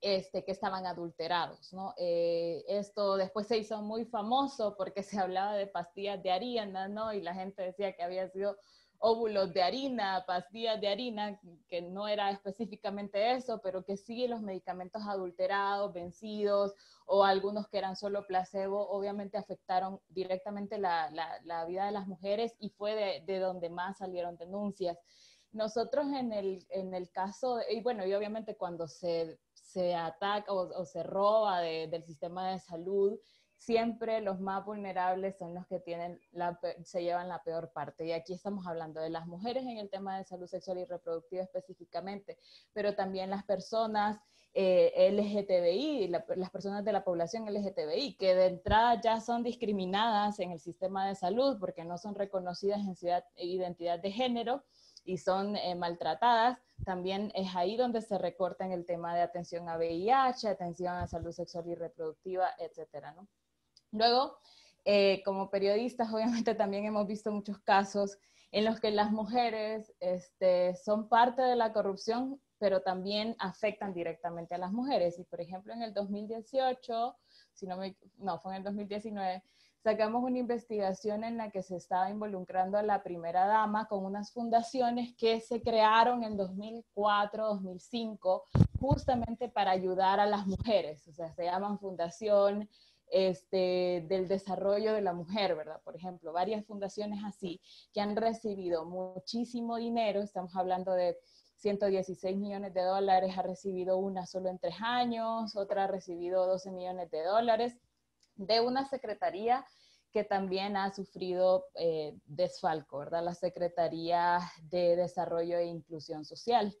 Este, que estaban adulterados. Eh, esto después se hizo muy famoso porque se hablaba de pastillas de harina, ¿no? Y la gente decía que había sido óvulos de harina, pastillas de harina, que no era específicamente eso, pero que sí los medicamentos adulterados, vencidos o algunos que eran solo placebo, obviamente afectaron directamente la, vida de las mujeres y fue de, de, donde más salieron denuncias. Nosotros en el, en el caso, y bueno, y obviamente cuando se, se ataca o, se roba de, del sistema de salud, siempre los más vulnerables son los que tienen la, se llevan la peor parte. Y aquí estamos hablando de las mujeres en el tema de salud sexual y reproductiva específicamente, pero también las personas eh, LGTBI, la, las personas de la población LGTBI, que de entrada ya son discriminadas en el sistema de salud porque no son reconocidas en ciudad, identidad de género y son eh, maltratadas, también es ahí donde se recorta en el tema de atención a VIH, atención a salud sexual y reproductiva, etcétera, ¿no? Luego, eh, como periodistas, obviamente también hemos visto muchos casos en los que las mujeres este, son parte de la corrupción, pero también afectan directamente a las mujeres. Y por ejemplo, en el 2018, si no me, no, fue en el 2019, sacamos una investigación en la que se estaba involucrando a la primera dama con unas fundaciones que se crearon en 2004, 2005, justamente para ayudar a las mujeres. O sea, se llaman Fundación este, del desarrollo de la mujer, ¿verdad? Por ejemplo, varias fundaciones así que han recibido muchísimo dinero, estamos hablando de 116 millones de dólares, ha recibido una solo en tres años, otra ha recibido 12 millones de dólares de una secretaría que también ha sufrido eh, desfalco, ¿verdad? La Secretaría de Desarrollo e Inclusión Social.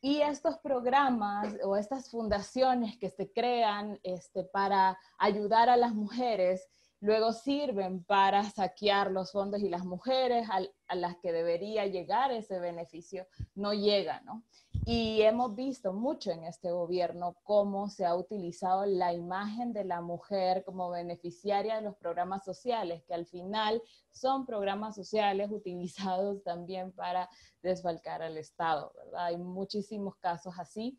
Y estos programas o estas fundaciones que se crean este, para ayudar a las mujeres, luego sirven para saquear los fondos y las mujeres a, las que debería llegar ese beneficio no llegan, ¿no? Y hemos visto mucho en este gobierno cómo se ha utilizado la imagen de la mujer como beneficiaria de los programas sociales, que al final son programas sociales utilizados también para desfalcar al Estado. Hay muchísimos casos así.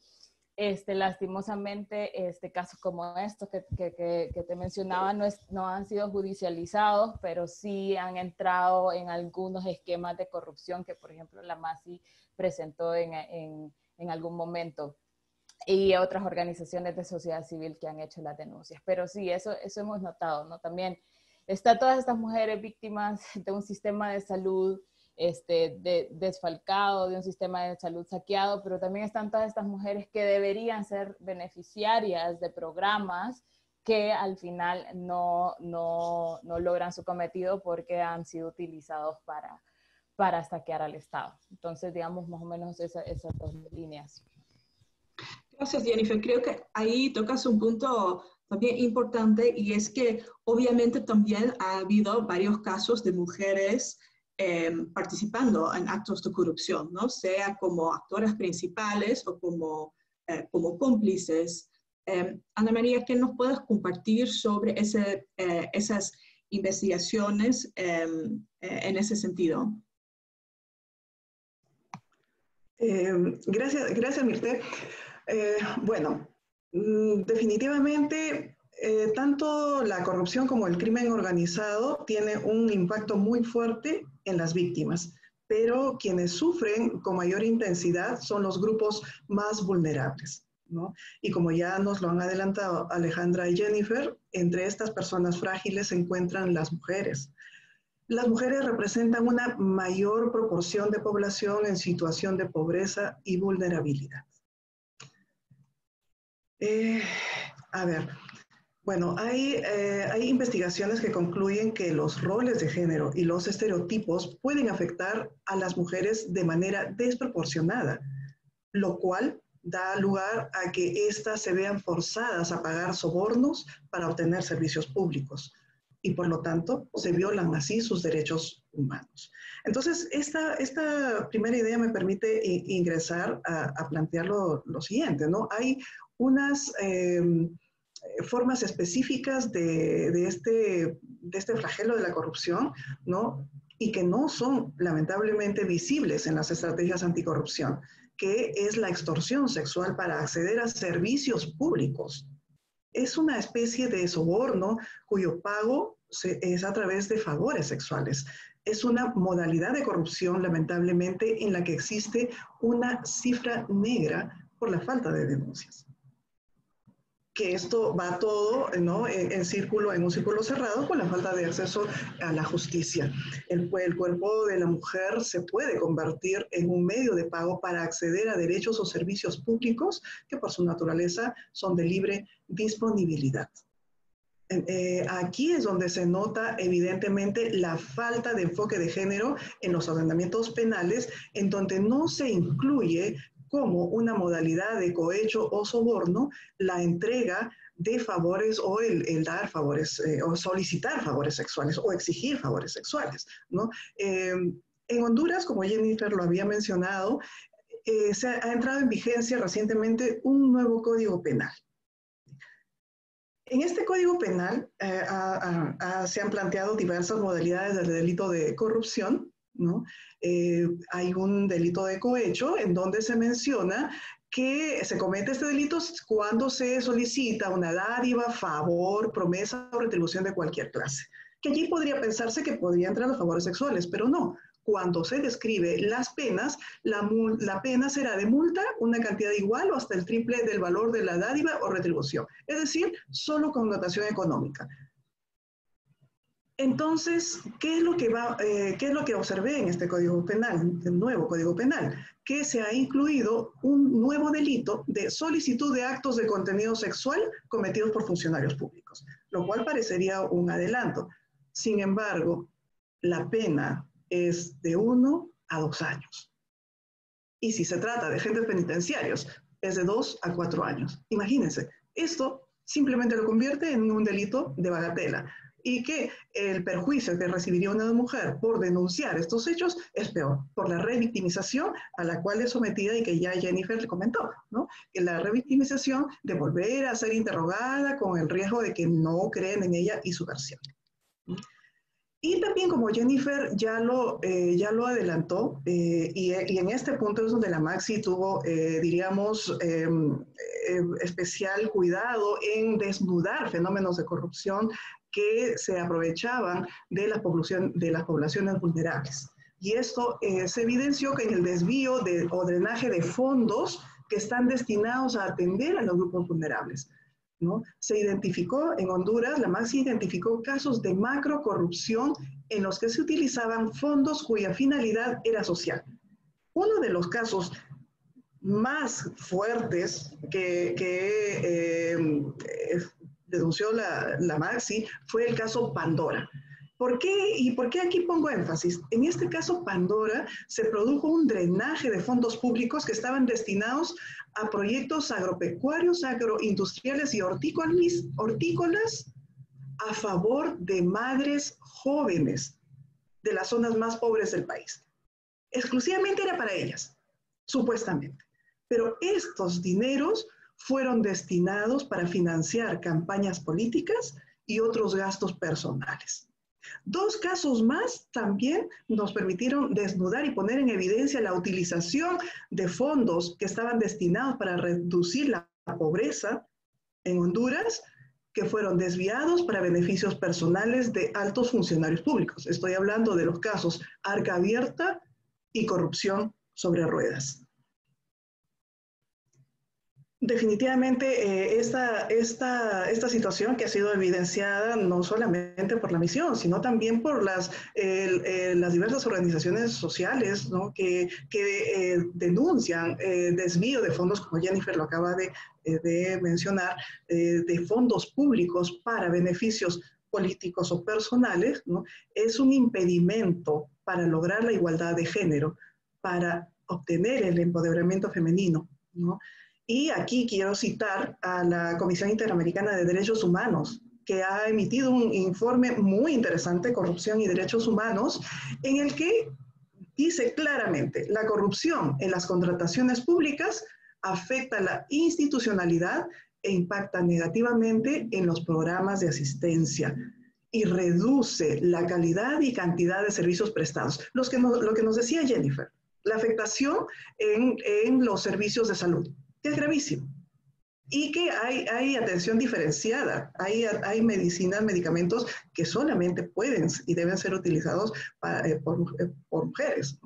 Este, lastimosamente, este, casos como estos que, que, que, te mencionaba no, es, no, han sido judicializados, pero sí han entrado en algunos esquemas de corrupción que, por ejemplo, la MASI presentó en, en, en algún momento y otras organizaciones de sociedad civil que han hecho las denuncias. Pero sí, eso, eso hemos notado, ¿no? También está todas estas mujeres víctimas de un sistema de salud este, de, desfalcado, de un sistema de salud saqueado, pero también están todas estas mujeres que deberían ser beneficiarias de programas que al final no, no, no logran su cometido porque han sido utilizados para, para saquear al Estado. Entonces, digamos, más o menos esas dos líneas. Gracias, Jennifer. Creo que ahí tocas un punto también importante y es que obviamente también ha habido varios casos de mujeres Em, participando en actos de corrupción, ¿no? sea como actoras principales o como, eh, como cómplices. Em, Ana María, ¿qué nos puedes compartir sobre eh, esas investigaciones em, eh, en ese sentido? gracias, gracias, Mirte. bueno, mm, definitivamente tanto la corrupción como el crimen organizado tiene un impacto muy fuerte en las víctimas, pero quienes sufren con mayor intensidad son los grupos más vulnerables. ¿no? Y como ya nos lo han adelantado Alejandra y Jennifer, entre estas personas frágiles se encuentran las mujeres. Las mujeres representan una mayor proporción de población en situación de pobreza y vulnerabilidad. Eh, a ver, bueno, eh, hay, investigaciones que concluyen que los roles de género y los estereotipos pueden afectar a las mujeres de manera desproporcionada, lo cual da lugar a que éstas se vean forzadas a pagar sobornos para obtener servicios públicos y por lo tanto se violan así sus derechos humanos. Entonces, esta, primera idea me permite ingresar a, plantear lo, siguiente, ¿no? Hay unas... Em, formas específicas de, este, de este flagelo de la corrupción, ¿no? Y que no son lamentablemente visibles en las estrategias anticorrupción, que es la extorsión sexual para acceder a servicios públicos. Es una especie de soborno cuyo pago es a través de favores sexuales. Es una modalidad de corrupción, lamentablemente, en la que existe una cifra negra por la falta de denuncias que esto va todo ¿no? en, círculo, en un círculo cerrado con la falta de acceso a la justicia. El, cuerpo de la mujer se puede convertir en un medio de pago para acceder a derechos o servicios públicos que por su naturaleza son de libre disponibilidad. Eh, aquí es donde se nota evidentemente la falta de enfoque de género en los ordenamientos penales, en donde no se incluye como una modalidad de cohecho o soborno la entrega de favores o el, dar favores eh, o solicitar favores sexuales o exigir favores sexuales. ¿no? Em, en Honduras, como Jennifer lo había mencionado, eh, se ha, entrado en vigencia recientemente un nuevo código penal. En este código penal eh, se han planteado diversas modalidades del delito de corrupción, eh, hay un delito de cohecho en donde se menciona que se comete este delito cuando se solicita una dádiva, favor, promesa o retribución de cualquier clase. Que allí podría pensarse que podría entrar los favores sexuales, pero no. Cuando se describe las penas, la, la pena será de multa una cantidad igual o hasta el triple del valor de la dádiva o retribución. Es decir, solo con notación económica. Entonces, ¿qué es lo que va, eh, qué es lo que observé en este Código Penal, el nuevo Código Penal? Que se ha incluido un nuevo delito de solicitud de actos de contenido sexual cometidos por funcionarios públicos, lo cual parecería un adelanto. Sin embargo, la pena es de uno a dos años. Y si se trata de agentes penitenciarios, es de dos a cuatro años. Imagínense, esto simplemente lo convierte en un delito de bagatela y que el perjuicio que recibiría una mujer por denunciar estos hechos es peor, por la revictimización a la cual es sometida y que ya Jennifer le comentó, ¿no? Que la revictimización de volver a ser interrogada con el riesgo de que no creen en ella y su versión. Y también como Jennifer ya lo, eh, ya lo adelantó, eh, y, y, en este punto es donde la Maxi tuvo, eh, diríamos, em, especial cuidado en desnudar fenómenos de corrupción que se aprovechaban de, la población, de las poblaciones vulnerables. Y esto eh, se evidenció que en el desvío de, o drenaje de fondos que están destinados a atender a los grupos vulnerables. ¿no? Se identificó en Honduras, la MAXI identificó casos de macro corrupción en los que se utilizaban fondos cuya finalidad era social. Uno de los casos más fuertes que, que eh, denunció la, la Maxi fue el caso Pandora. ¿Por qué? ¿Y por qué aquí pongo énfasis? En este caso, Pandora, se produjo un drenaje de fondos públicos que estaban destinados a proyectos agropecuarios, agroindustriales y hortícolas a favor de madres jóvenes de las zonas más pobres del país. Exclusivamente era para ellas, supuestamente. Pero estos dineros fueron destinados para financiar campañas políticas y otros gastos personales. Dos casos más también nos permitieron desnudar y poner en evidencia la utilización de fondos que estaban destinados para reducir la pobreza en Honduras, que fueron desviados para beneficios personales de altos funcionarios públicos. Estoy hablando de los casos Arca Abierta y corrupción sobre ruedas. Definitivamente eh, esta, esta, esta, situación que ha sido evidenciada no solamente por la misión, sino también por las, las diversas organizaciones sociales que, que eh, denuncian eh, desvío de fondos, como Jennifer lo acaba de, de mencionar, de fondos públicos para beneficios políticos o personales, es un impedimento para lograr la igualdad de género, para obtener el empoderamiento femenino. ¿no? Y aquí quiero citar a la Comisión Interamericana de Derechos Humanos, que ha emitido un informe muy interesante, Corrupción y Derechos Humanos, en el que dice claramente, la corrupción en las contrataciones públicas afecta la institucionalidad e impacta negativamente en los programas de asistencia y reduce la calidad y cantidad de servicios prestados. Lo que nos decía Jennifer, la afectación en los servicios de salud es gravísimo. Y que hay, hay atención diferenciada, hay, hay medicinas, medicamentos que solamente pueden y deben ser utilizados eh, por, eh, por, mujeres.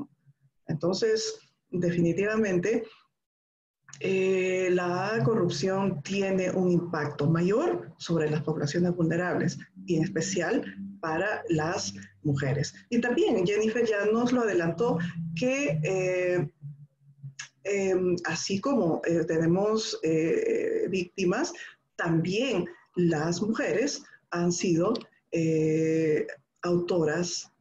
Entonces, definitivamente, eh, la corrupción tiene un impacto mayor sobre las poblaciones vulnerables y en especial para las mujeres. Y también Jennifer ya nos lo adelantó que Em, así como eh, tenemos eh, víctimas, también las mujeres han sido eh, autoras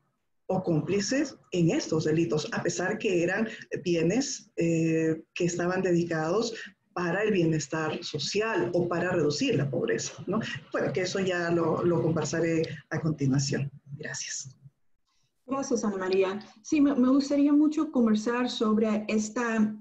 o cómplices en estos delitos, a pesar que eran bienes que estaban dedicados para el bienestar social o para reducir la pobreza. ¿no? Bueno, que eso ya lo, lo conversaré a continuación. Gracias. Gracias, Ana María. Sí, me, gustaría mucho conversar sobre esta,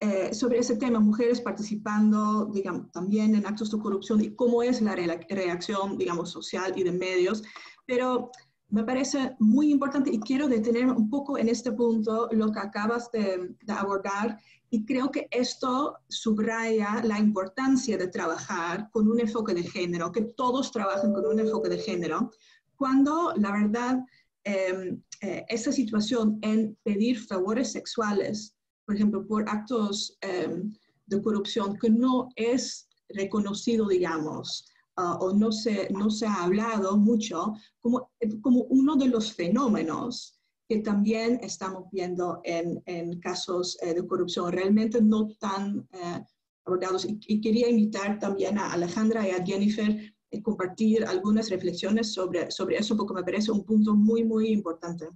eh, sobre ese tema, mujeres participando, digamos, también en actos de corrupción y cómo es la reacción, digamos, social y de medios. Pero me parece muy importante y quiero detenerme un poco en este punto, lo que acabas de, de abordar, y creo que esto subraya la importancia de trabajar con un enfoque de género, que todos trabajen con un enfoque de género, cuando la verdad Em, eh, esta situación en pedir favores sexuales, por ejemplo, por actos em, de corrupción que no es reconocido, digamos, ah, o no se, no se ha hablado mucho, como, como uno de los fenómenos que también estamos viendo en, en casos eh, de corrupción, realmente no tan eh, abordados. Y, y, quería invitar también a Alejandra y a Jennifer compartir algunas reflexiones sobre, sobre eso porque me parece un punto muy, muy importante.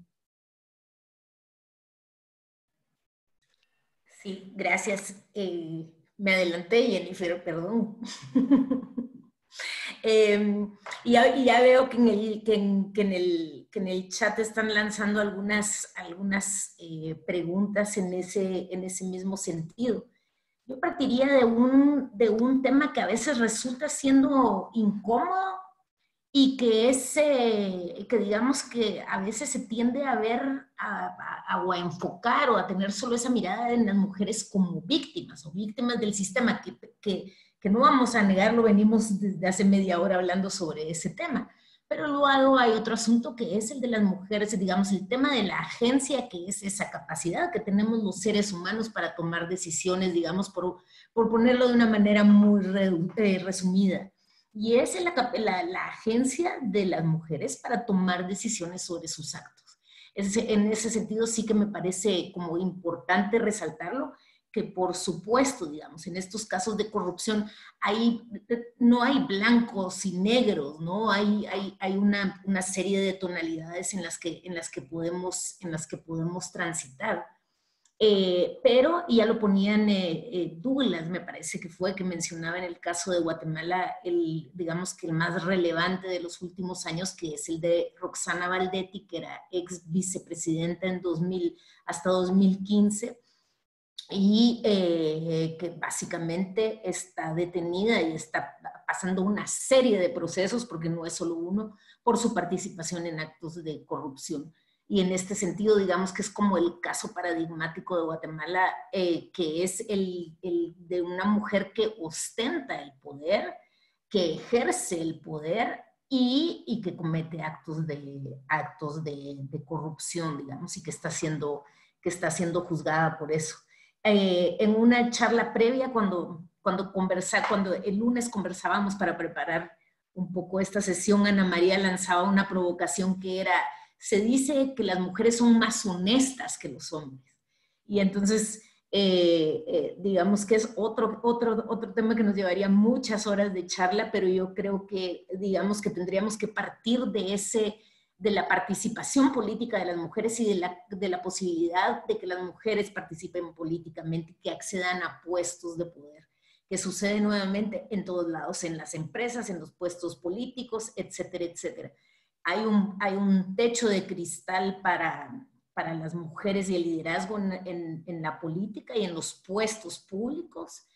Sí, gracias. Eh, me adelanté, Jennifer, perdón. Em, y, ya, veo que en, el, que, en, el, que en el chat están lanzando algunas, algunas eh, preguntas en ese, en ese mismo sentido. Yo partiría de un, de un tema que a veces resulta siendo incómodo y que es, eh, que digamos que a veces se tiende a ver a, o a enfocar o a tener solo esa mirada en las mujeres como víctimas o víctimas del sistema, que, que, que no vamos a negarlo, venimos desde hace media hora hablando sobre ese tema. Pero luego hay otro asunto que es el de las mujeres, digamos, el tema de la agencia, que es esa capacidad que tenemos los seres humanos para tomar decisiones, digamos, por, por ponerlo de una manera muy eh, resumida y es la, la, agencia de las mujeres para tomar decisiones sobre sus actos. en ese sentido sí que me parece como importante resaltarlo, por supuesto, digamos, en estos casos de corrupción hay, no hay blancos y negros, ¿no? Hay, hay, hay una, una, serie de tonalidades en las que, en las que, podemos, en las que podemos transitar. Eh, pero ya lo ponían eh, eh, Douglas, me parece que fue, que mencionaba en el caso de Guatemala, el, digamos que el más relevante de los últimos años, que es el de Roxana Valdetti, que era ex vicepresidenta en 2000 hasta 2015 y que básicamente está detenida y está pasando una serie de procesos, porque no es solo uno, por su participación en actos de corrupción y en este sentido, digamos que es como el caso paradigmático de Guatemala, eh, que es el, el, de una mujer que ostenta el poder, que ejerce el poder y, y que comete actos, de, actos de, corrupción, digamos, y que está siendo, que está siendo juzgada por eso. Eh, en una charla previa, cuando, cuando, conversa, cuando el lunes conversábamos para preparar un poco esta sesión, Ana María lanzaba una provocación que era se dice que las mujeres son más honestas que los hombres. Y entonces, eh, eh, digamos que es otro, otro, otro tema que nos llevaría muchas horas de charla, pero yo creo que, digamos que tendríamos que partir de ese de la participación política de las mujeres y de la, de la posibilidad de que las mujeres participen políticamente, que accedan a puestos de poder, que sucede nuevamente en todos lados, en las empresas, en los puestos políticos, etcétera, etcétera hay un, hay un techo de cristal para, para las mujeres y el liderazgo en, en, la política y en los puestos públicos.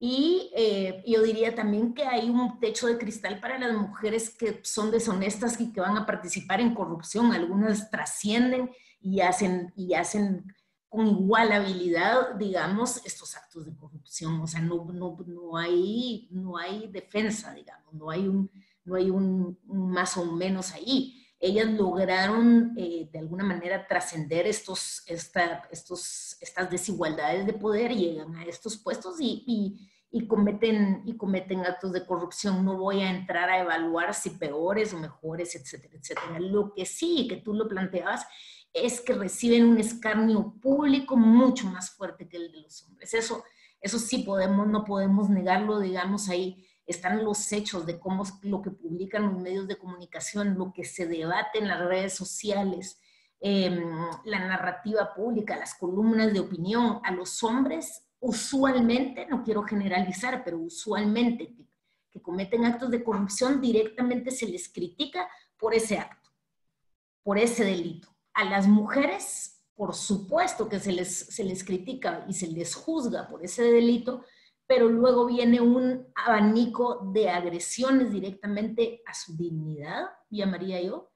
Y eh, yo diría también que hay un techo de cristal para las mujeres que son deshonestas y que van a participar en corrupción. Algunas trascienden y hacen, y hacen con igual habilidad, digamos, estos actos de corrupción. O sea, no, no, no, hay, no hay defensa, digamos, no hay un, no hay un, más o menos ahí. Ellas lograron eh, de alguna manera trascender estos, estos, estas desigualdades de poder, llegan a estos puestos y, y, cometen, y cometen actos de corrupción. No voy a entrar a evaluar si peores o mejores, etcétera, etcétera. Lo que sí, que tú lo planteabas, es que reciben un escarnio público mucho más fuerte que el de los hombres. Eso, eso sí podemos, no podemos negarlo, digamos, ahí están los hechos de cómo lo que publican los medios de comunicación, lo que se debate en las redes sociales, em, la narrativa pública, las columnas de opinión. A los hombres, usualmente, no quiero generalizar, pero usualmente que, que cometen actos de corrupción, directamente se les critica por ese acto, por ese delito. A las mujeres, por supuesto que se les, se les critica y se les juzga por ese delito, pero luego viene un abanico de agresiones directamente a su dignidad, llamaría yo,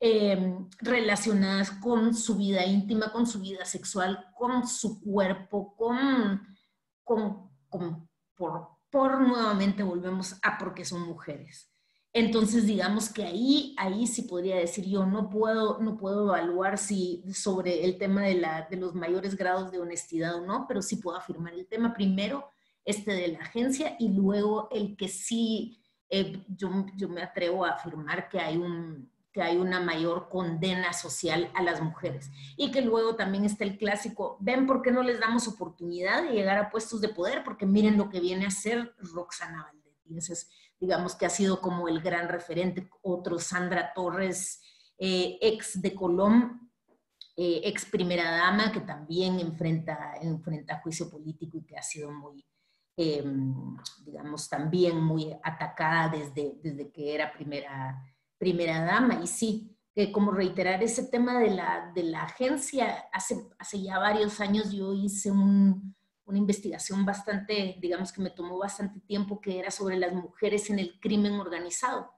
em, relacionadas con su vida íntima, con su vida sexual, con su cuerpo, con, con, por, por nuevamente volvemos a porque son mujeres. Entonces, digamos que ahí, ahí sí podría decir yo, no puedo, no puedo evaluar si sobre el tema de, la, de los mayores grados de honestidad o no, pero sí puedo afirmar el tema primero este de la agencia y luego el que sí, eh, yo, yo, me atrevo a afirmar que hay, un, que hay una mayor condena social a las mujeres y que luego también está el clásico, ven por qué no les damos oportunidad de llegar a puestos de poder, porque miren lo que viene a hacer Roxana Valdez. Y ese es, digamos que ha sido como el gran referente. Otro, Sandra Torres, eh, ex de Colón, eh, ex primera dama que también enfrenta, enfrenta juicio político y que ha sido muy, em, digamos, también muy atacada desde, desde que era primera, primera dama. Y sí, como reiterar ese tema de la, de la agencia, hace, hace ya varios años yo hice un, una investigación bastante, digamos que me tomó bastante tiempo, que era sobre las mujeres en el crimen organizado.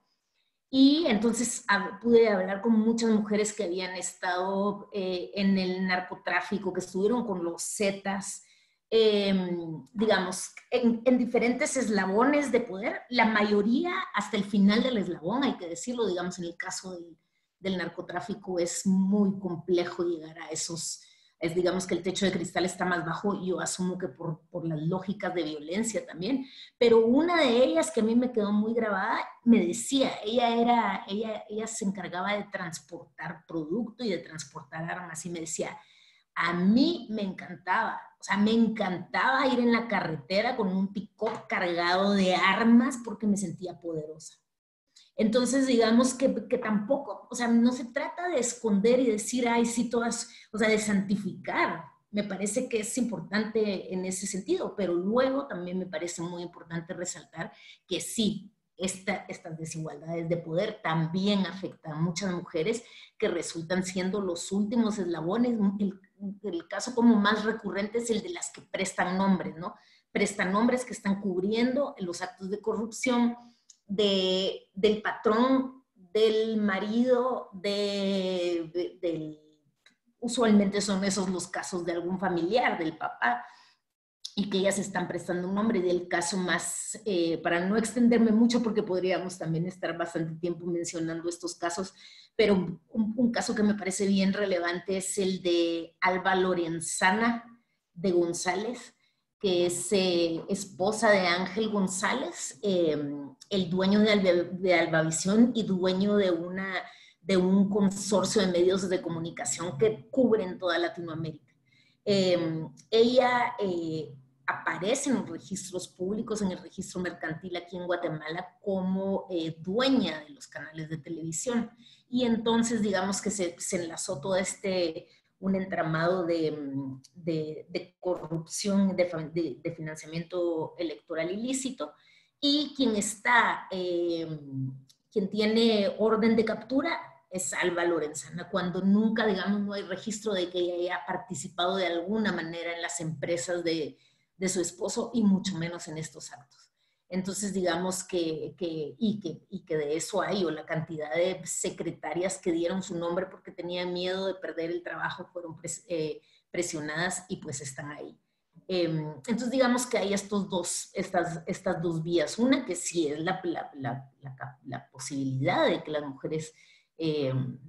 Y entonces pude hablar con muchas mujeres que habían estado eh, en el narcotráfico, que estuvieron con los Zetas, em, digamos, en, diferentes eslabones de poder. La mayoría hasta el final del eslabón, hay que decirlo, digamos, en el caso del, del narcotráfico es muy complejo llegar a esos es digamos que el techo de cristal está más bajo, yo asumo que por, por, las lógicas de violencia también, pero una de ellas que a mí me quedó muy grabada, me decía, ella era, ella, ella se encargaba de transportar producto y de transportar armas y me decía, a mí me encantaba, o sea, me encantaba ir en la carretera con un pick cargado de armas porque me sentía poderosa. Entonces, digamos que, que, tampoco, o sea, no se trata de esconder y decir, ay, sí, todas, o sea, de santificar. Me parece que es importante en ese sentido, pero luego también me parece muy importante resaltar que sí, esta, estas desigualdades de poder también afectan a muchas mujeres que resultan siendo los últimos eslabones. El, el caso como más recurrente es el de las que prestan nombres, ¿no? Prestan nombres que están cubriendo los actos de corrupción, de, del patrón, del marido, de, usualmente son esos los casos de algún familiar, del papá, y que ellas están prestando un nombre. Del caso más, eh, para no extenderme mucho, porque podríamos también estar bastante tiempo mencionando estos casos, pero un, un caso que me parece bien relevante es el de Alba Lorenzana de González, que es eh, esposa de Ángel González, em, el dueño de, de, Albavisión y dueño de, una, de un consorcio de medios de comunicación que cubren toda Latinoamérica. Em, ella eh, aparece en los registros públicos, en el registro mercantil aquí en Guatemala, como eh, dueña de los canales de televisión. Y entonces, digamos que se, se enlazó todo este un entramado de, de, de corrupción, de, de, financiamiento electoral ilícito, y quien está, eh, quien tiene orden de captura es Alba Lorenzana, cuando nunca, digamos, no hay registro de que ella haya participado de alguna manera en las empresas de, de su esposo y mucho menos en estos actos. Entonces, digamos que, que, y que, y que de eso hay, o la cantidad de secretarias que dieron su nombre porque tenían miedo de perder el trabajo, fueron eh, presionadas y pues están ahí. Em, entonces, digamos que hay estos dos, estas, estas dos vías. Una que sí es la, la, la, la posibilidad de que las mujeres em,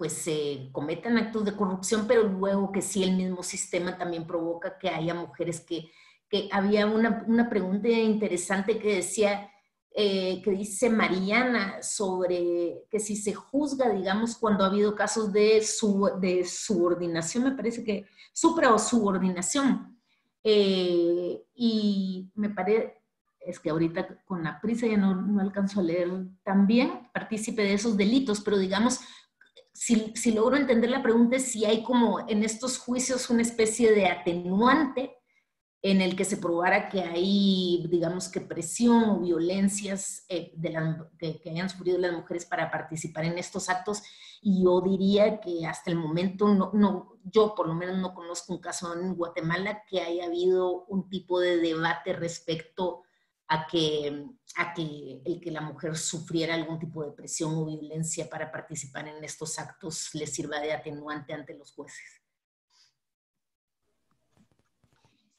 pues cometan actos de corrupción, pero luego que sí el mismo sistema también provoca que haya mujeres que que había una, una pregunta interesante que decía, eh, que dice Mariana sobre que si se juzga, digamos, cuando ha habido casos de, su, de subordinación, me parece que supra o subordinación. Eh, y me parece, es que ahorita con la prisa ya no, no alcanzo a leer también, partícipe de esos delitos, pero digamos, si, si logro entender la pregunta es si hay como en estos juicios una especie de atenuante en el que se probara que hay, digamos que presión o violencias eh, de que, hayan sufrido las mujeres para participar en estos actos. Y yo diría que hasta el momento, no, no, yo por lo menos no conozco un caso en Guatemala que haya habido un tipo de debate respecto a que, a que el que la mujer sufriera algún tipo de presión o violencia para participar en estos actos le sirva de atenuante ante los jueces.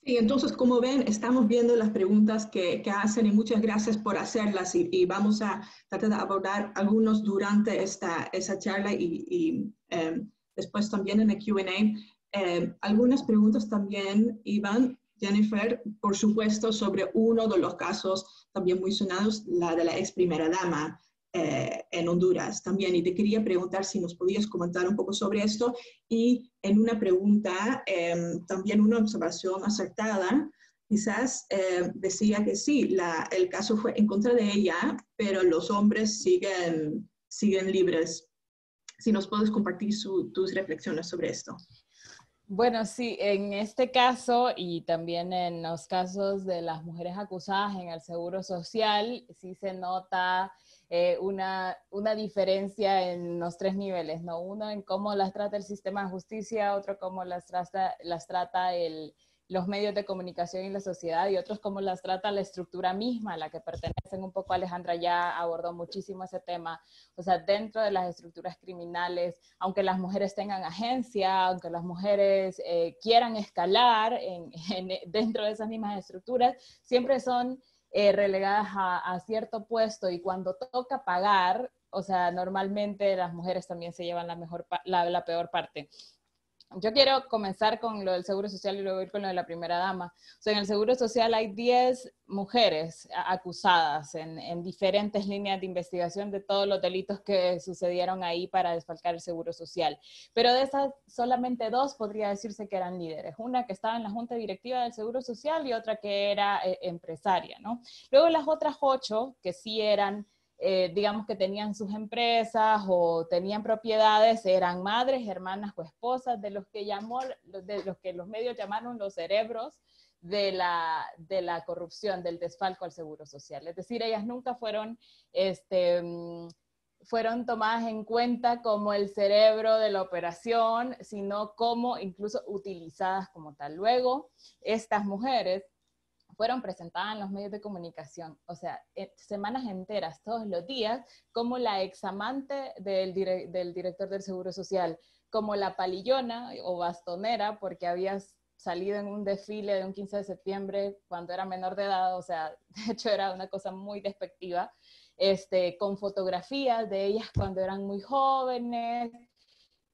Sí, entonces, como ven, estamos viendo las preguntas que, que hacen y muchas gracias por hacerlas y, vamos a tratar de abordar algunos durante esta, esa charla y, em, después también en el Q&A. Em, algunas preguntas también, Iván, Jennifer, por supuesto, sobre uno de los casos también muy sonados, la de la ex primera dama, eh, en Honduras también. Y te quería preguntar si nos podías comentar un poco sobre esto. Y en una pregunta, em, también una observación acertada, quizás eh, decía que sí, el caso fue en contra de ella, pero los hombres siguen, siguen libres. si nos puedes compartir tus reflexiones sobre esto. Bueno, sí, en este caso y también en los casos de las mujeres acusadas en el Seguro Social, sí se nota eh, una, una, diferencia en los tres niveles, ¿no? Uno en cómo las trata el sistema de justicia, otro cómo las trata, las trata el, los medios de comunicación y la sociedad y otros cómo las trata la estructura misma a la que pertenecen. Un poco Alejandra ya abordó muchísimo ese tema. O sea, dentro de las estructuras criminales, aunque las mujeres tengan agencia, aunque las mujeres eh, quieran escalar en, dentro de esas mismas estructuras, siempre son eh, relegadas a, cierto puesto y cuando toca pagar, o sea, normalmente las mujeres también se llevan la, mejor, la peor parte. Yo quiero comenzar con lo del Seguro Social y luego ir con lo de la primera dama. O sea, en el Seguro Social hay 10 mujeres acusadas en, en, diferentes líneas de investigación de todos los delitos que sucedieron ahí para desfalcar el Seguro Social. Pero de esas, solamente dos podría decirse que eran líderes. Una que estaba en la Junta Directiva del Seguro Social y otra que era eh, empresaria, ¿no? Luego las otras ocho que sí eran eh, digamos que tenían sus empresas o tenían propiedades, eran madres, hermanas o esposas de los que llamó, de los que los medios llamaron los cerebros de la, de la corrupción, del desfalco al seguro social. Es decir, ellas nunca fueron, este, mm, fueron tomadas en cuenta como el cerebro de la operación, sino como incluso utilizadas como tal. Luego, estas mujeres fueron presentadas en los medios de comunicación, o sea, semanas enteras, todos los días, como la examante del, del director del Seguro Social, como la palillona o bastonera, porque había salido en un desfile de un 15 de septiembre cuando era menor de edad, o sea, de hecho era una cosa muy despectiva, este, con fotografías de ellas cuando eran muy jóvenes,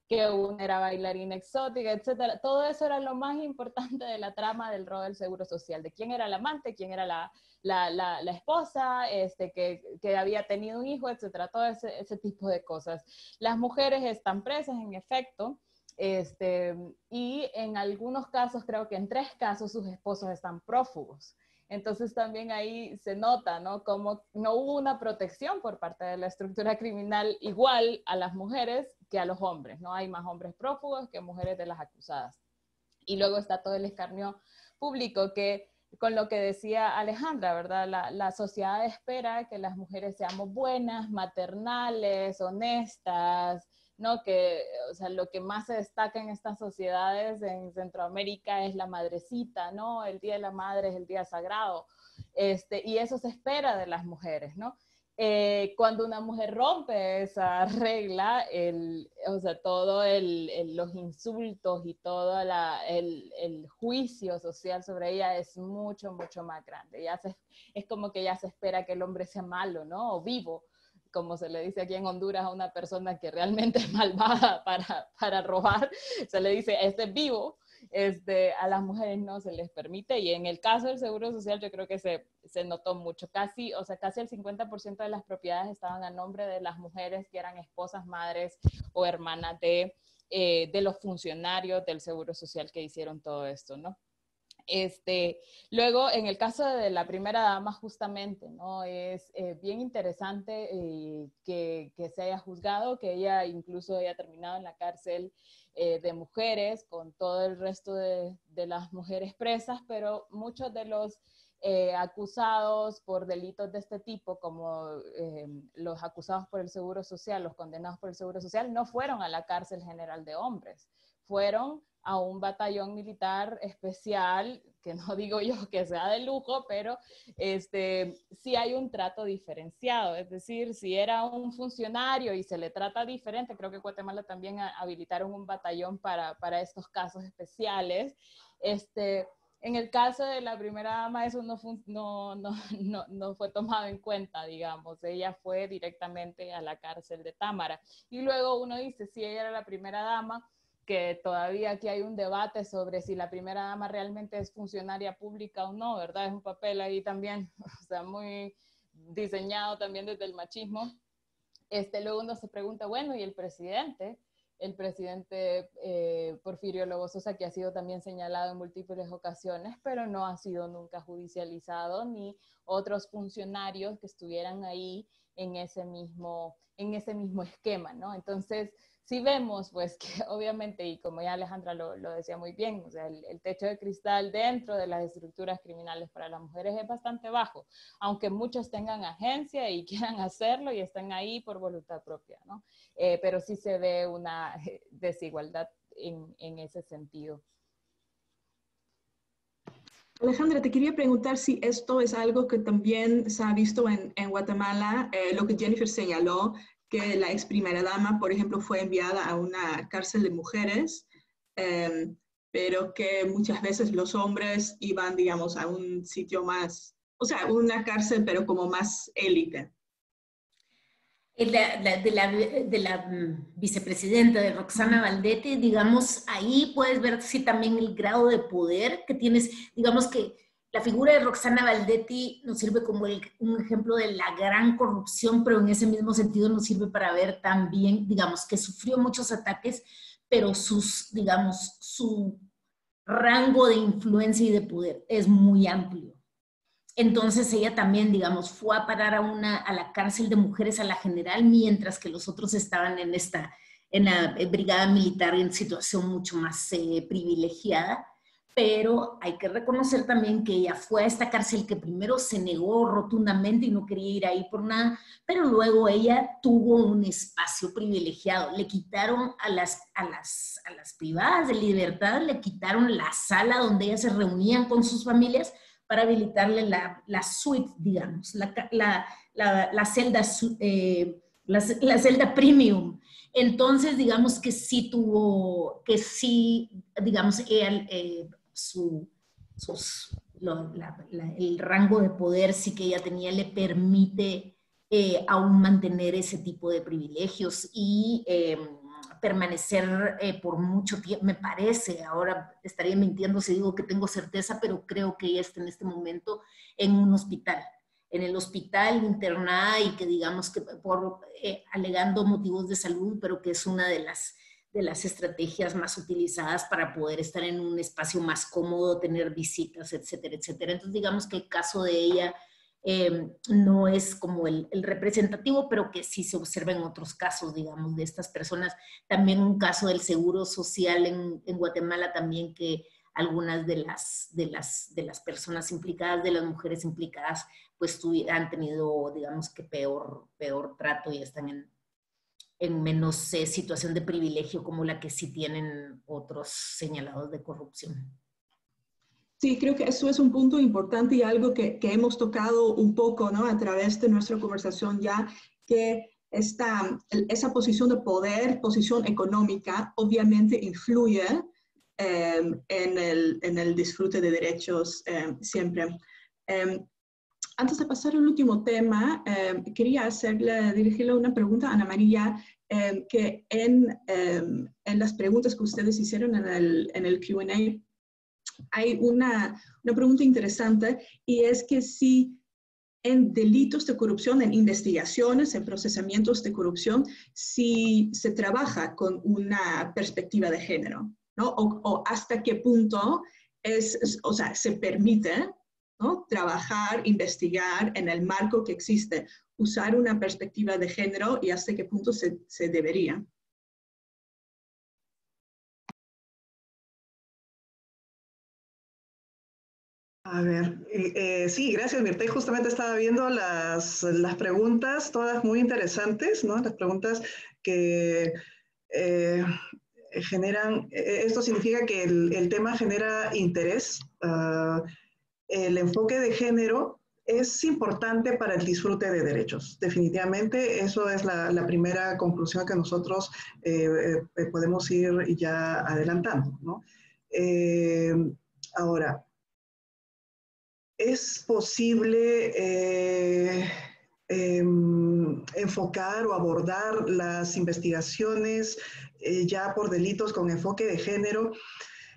que una era bailarina exótica, etcétera. Todo eso era lo más importante de la trama del rol del seguro social, de quién era el amante, quién era la, la, la, esposa, este, que, que, había tenido un hijo, etcétera, todo ese, ese, tipo de cosas. Las mujeres están presas, en efecto, este, y en algunos casos, creo que en tres casos, sus esposos están prófugos. Entonces también ahí se nota, ¿no? Como no hubo una protección por parte de la estructura criminal igual a las mujeres que a los hombres, ¿no? Hay más hombres prófugos que mujeres de las acusadas. Y luego está todo el escarnio público que con lo que decía Alejandra, ¿verdad? La, la, sociedad espera que las mujeres seamos buenas, maternales, honestas, ¿no? Que, o sea, lo que más se destaca en estas sociedades en Centroamérica es la madrecita, ¿no? El Día de la Madre es el día sagrado, este, y eso se espera de las mujeres, ¿no? Eh, cuando una mujer rompe esa regla, el, o sea, todos los insultos y todo la, el, el, juicio social sobre ella es mucho, mucho más grande. Ya se, es como que ya se espera que el hombre sea malo, ¿no? O vivo como se le dice aquí en Honduras a una persona que realmente es malvada para, para robar, se le dice, este es vivo, este, a las mujeres no se les permite y en el caso del Seguro Social yo creo que se, se notó mucho, casi, o sea, casi el 50% de las propiedades estaban a nombre de las mujeres que eran esposas, madres o hermanas de, eh, de los funcionarios del Seguro Social que hicieron todo esto, ¿no? Este, luego, en el caso de la primera dama, justamente, ¿no? Es eh, bien interesante eh, que, que, se haya juzgado, que ella incluso haya terminado en la cárcel eh, de mujeres con todo el resto de, de, las mujeres presas, pero muchos de los acusados por delitos de este tipo, como los acusados por el Seguro Social, los condenados por el Seguro Social, no fueron a la cárcel general de hombres, fueron a un batallón militar especial, que no digo yo que sea de lujo, pero este, sí hay un trato diferenciado. Es decir, si era un funcionario y se le trata diferente, creo que Guatemala también habilitaron un batallón para, para estos casos especiales. Este, en el caso de la primera dama, eso no, no, no, no fue tomado en cuenta, digamos. Ella fue directamente a la cárcel de Támara. Y luego uno dice, si ella era la primera dama, que todavía aquí hay un debate sobre si la primera dama realmente es funcionaria pública o no, ¿verdad? Es un papel ahí también, o sea, muy diseñado también desde el machismo. Este, luego uno se pregunta, bueno, ¿y el presidente? El presidente eh, Porfirio Lobo Sosa, que ha sido también señalado en múltiples ocasiones, pero no ha sido nunca judicializado, ni otros funcionarios que estuvieran ahí en ese mismo, en ese mismo esquema, ¿no? Entonces, si vemos, pues que obviamente, y como ya Alejandra lo, decía muy bien, o sea, el, techo de cristal dentro de las estructuras criminales para las mujeres es bastante bajo, aunque muchos tengan agencia y quieran hacerlo y estén ahí por voluntad propia, ¿no? Eh, pero sí se ve una desigualdad en, en ese sentido. Alejandra, te quería preguntar si esto es algo que también se ha visto en, en Guatemala, eh, lo que Jennifer señaló, que la ex primera dama, por ejemplo, fue enviada a una cárcel de mujeres, em, pero que muchas veces los hombres iban, digamos, a un sitio más, o sea, una cárcel, pero como más élite. De la, de, la, de la, mm, vicepresidenta de Roxana Valdete, digamos, ahí puedes ver sí también el grado de poder que tienes, digamos que la figura de Roxana Valdetti nos sirve como un ejemplo de la gran corrupción, pero en ese mismo sentido nos sirve para ver también, digamos, que sufrió muchos ataques, pero sus, digamos, su rango de influencia y de poder es muy amplio. Entonces ella también, digamos, fue a parar a, una, a la cárcel de mujeres a la general, mientras que los otros estaban en esta, en la brigada militar en situación mucho más eh, privilegiada pero hay que reconocer también que ella fue a esta cárcel que primero se negó rotundamente y no quería ir ahí por nada, pero luego ella tuvo un espacio privilegiado. Le quitaron a las, a las, a las privadas de libertad, le quitaron la sala donde ellas se reunían con sus familias para habilitarle la, la suite, digamos, la, la, la celda, eh, la, celda premium. Entonces, digamos que sí tuvo, que sí, digamos, ella, eh, su, el rango de poder sí que ella tenía le permite eh, aún mantener ese tipo de privilegios y em, permanecer eh, por mucho tiempo, me parece, ahora estaría mintiendo si digo que tengo certeza, pero creo que ella está en este momento en un hospital, en el hospital internada y que digamos que por eh, alegando motivos de salud, pero que es una de las de las estrategias más utilizadas para poder estar en un espacio más cómodo, tener visitas, etcétera, etcétera. Entonces, digamos que el caso de ella em, no es como el, representativo, pero que sí se observa en otros casos, digamos, de estas personas. También un caso del seguro social en, en Guatemala también que algunas de las, de, las, de las personas implicadas, de las mujeres implicadas, pues han tenido, digamos que peor, peor trato y están en, en menos eh, situación de privilegio como la que sí tienen otros señalados de corrupción. Sí, creo que eso es un punto importante y algo que, hemos tocado un poco ¿no? a través de nuestra conversación ya, que esta, esa posición de poder, posición económica, obviamente influye em, en, el, en, el, disfrute de derechos em, siempre. Em, antes de pasar al último tema, eh, quería hacerle, dirigirle una pregunta a Ana María, eh, que en, eh, en, las preguntas que ustedes hicieron en el, en el QA hay una, una pregunta interesante y es que si en delitos de corrupción, en investigaciones, en procesamientos de corrupción, si se trabaja con una perspectiva de género, ¿no? O, o hasta qué punto es, o sea, se permite Trabajar, investigar en el marco que existe, usar una perspectiva de género y hasta qué punto se, debería. A ver, eh, eh, sí, gracias Mirta. justamente estaba viendo las, preguntas, todas muy interesantes, ¿no? Las preguntas que eh, generan, esto significa que el, tema genera interés. Uh, el enfoque de género es importante para el disfrute de derechos. Definitivamente, eso es la, primera conclusión que nosotros eh, eh, podemos ir ya adelantando. Eh, ahora, ¿es posible em, enfocar o abordar las investigaciones ya por delitos con enfoque de género?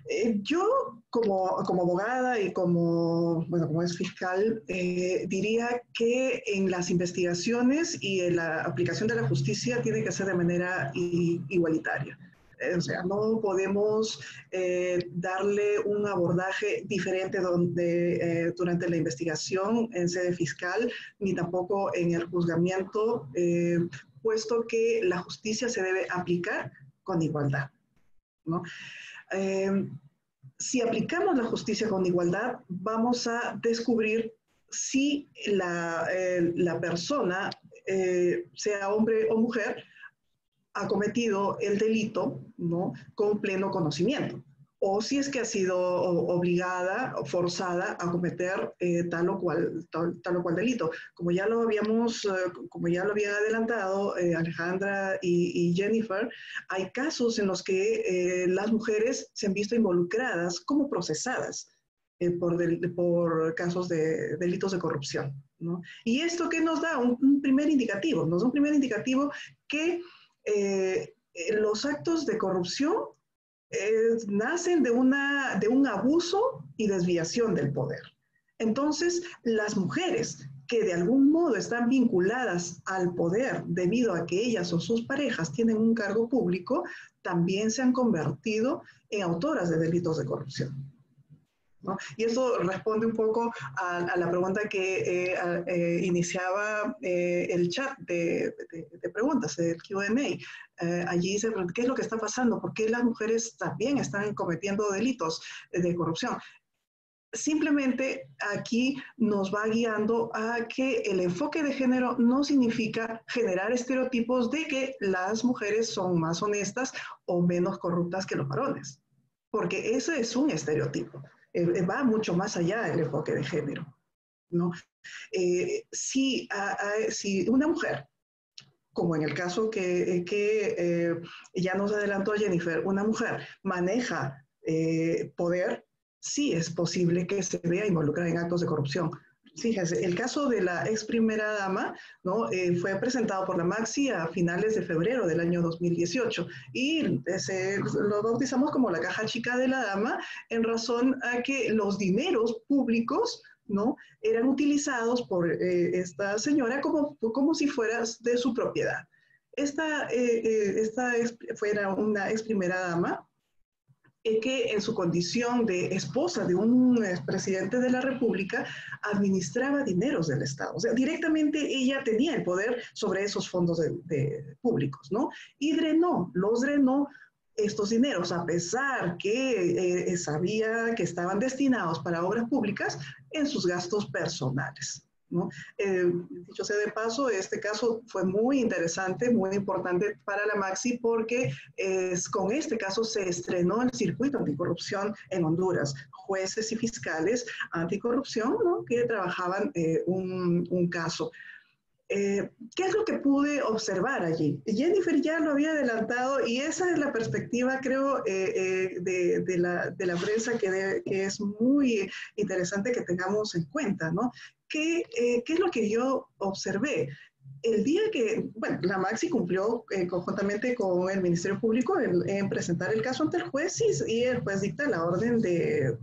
Eh, yo, como, como, abogada y como, bueno, como es fiscal, eh, diría que en las investigaciones y en la aplicación de la justicia tiene que ser de manera igualitaria. Eh, o sea, no podemos darle un abordaje diferente donde, durante la investigación en sede fiscal, ni tampoco en el juzgamiento, puesto que la justicia se debe aplicar con igualdad. ¿no? Eh, si aplicamos la justicia con igualdad, vamos a descubrir si la, la persona, eh, sea hombre o mujer, ha cometido el delito ¿no? con pleno conocimiento o si es que ha sido obligada o forzada a cometer eh, tal, o cual, tal, o cual delito. Como ya lo habíamos, eh, como ya lo habían adelantado eh, Alejandra y, Jennifer, hay casos en los que las mujeres se han visto involucradas como procesadas por, por, casos de delitos de corrupción. ¿no? Y esto que nos da un, primer indicativo, nos da un primer indicativo que los actos de corrupción nacen de, una, de un abuso y desviación del poder. Entonces, las mujeres que de algún modo están vinculadas al poder debido a que ellas o sus parejas tienen un cargo público, también se han convertido en autoras de delitos de corrupción. Y eso responde un poco a, la pregunta que eh, eh, iniciaba eh, el chat de, preguntas, el QA. allí dice, ¿qué es lo que está pasando? ¿Por qué las mujeres también están cometiendo delitos de corrupción? Simplemente aquí nos va guiando a que el enfoque de género no significa generar estereotipos de que las mujeres son más honestas o menos corruptas que los varones, porque ese es un estereotipo. Eh, eh, va mucho más allá del enfoque de género. ¿no? Eh, si, una mujer, como en el caso que, que ya nos adelantó Jennifer, una mujer maneja poder, sí es posible que se vea involucrada en actos de corrupción. Fíjense, el caso de la ex primera dama ¿no? Eh, fue presentado por la Maxi a finales de febrero del año 2018 y se, lo bautizamos como la caja chica de la dama en razón a que los dineros públicos ¿no? eran utilizados por eh, esta señora como, como si fueras de su propiedad. Esta, eh, esta fuera una ex primera dama que en su condición de esposa de un presidente de la República administraba dineros del Estado. O sea, directamente ella tenía el poder sobre esos fondos públicos, ¿no? Y drenó, los drenó estos dineros, a pesar que eh, sabía que estaban destinados para obras públicas, en sus gastos personales. ¿No? Eh, dicho sea de paso, este caso fue muy interesante, muy importante para la Maxi porque es, con este caso se estrenó el circuito anticorrupción en Honduras. Jueces y fiscales anticorrupción ¿no? que trabajaban eh, un, un caso. Eh, ¿Qué es lo que pude observar allí? Jennifer ya lo había adelantado y esa es la perspectiva, creo, de, de, la, de, la, prensa que, que, es muy interesante que tengamos en cuenta, ¿no? Eh, ¿qué, es lo que yo observé? El día que, bueno, la Maxi cumplió eh, conjuntamente con el Ministerio Público en, presentar el caso ante el juez y, el juez dicta la orden de,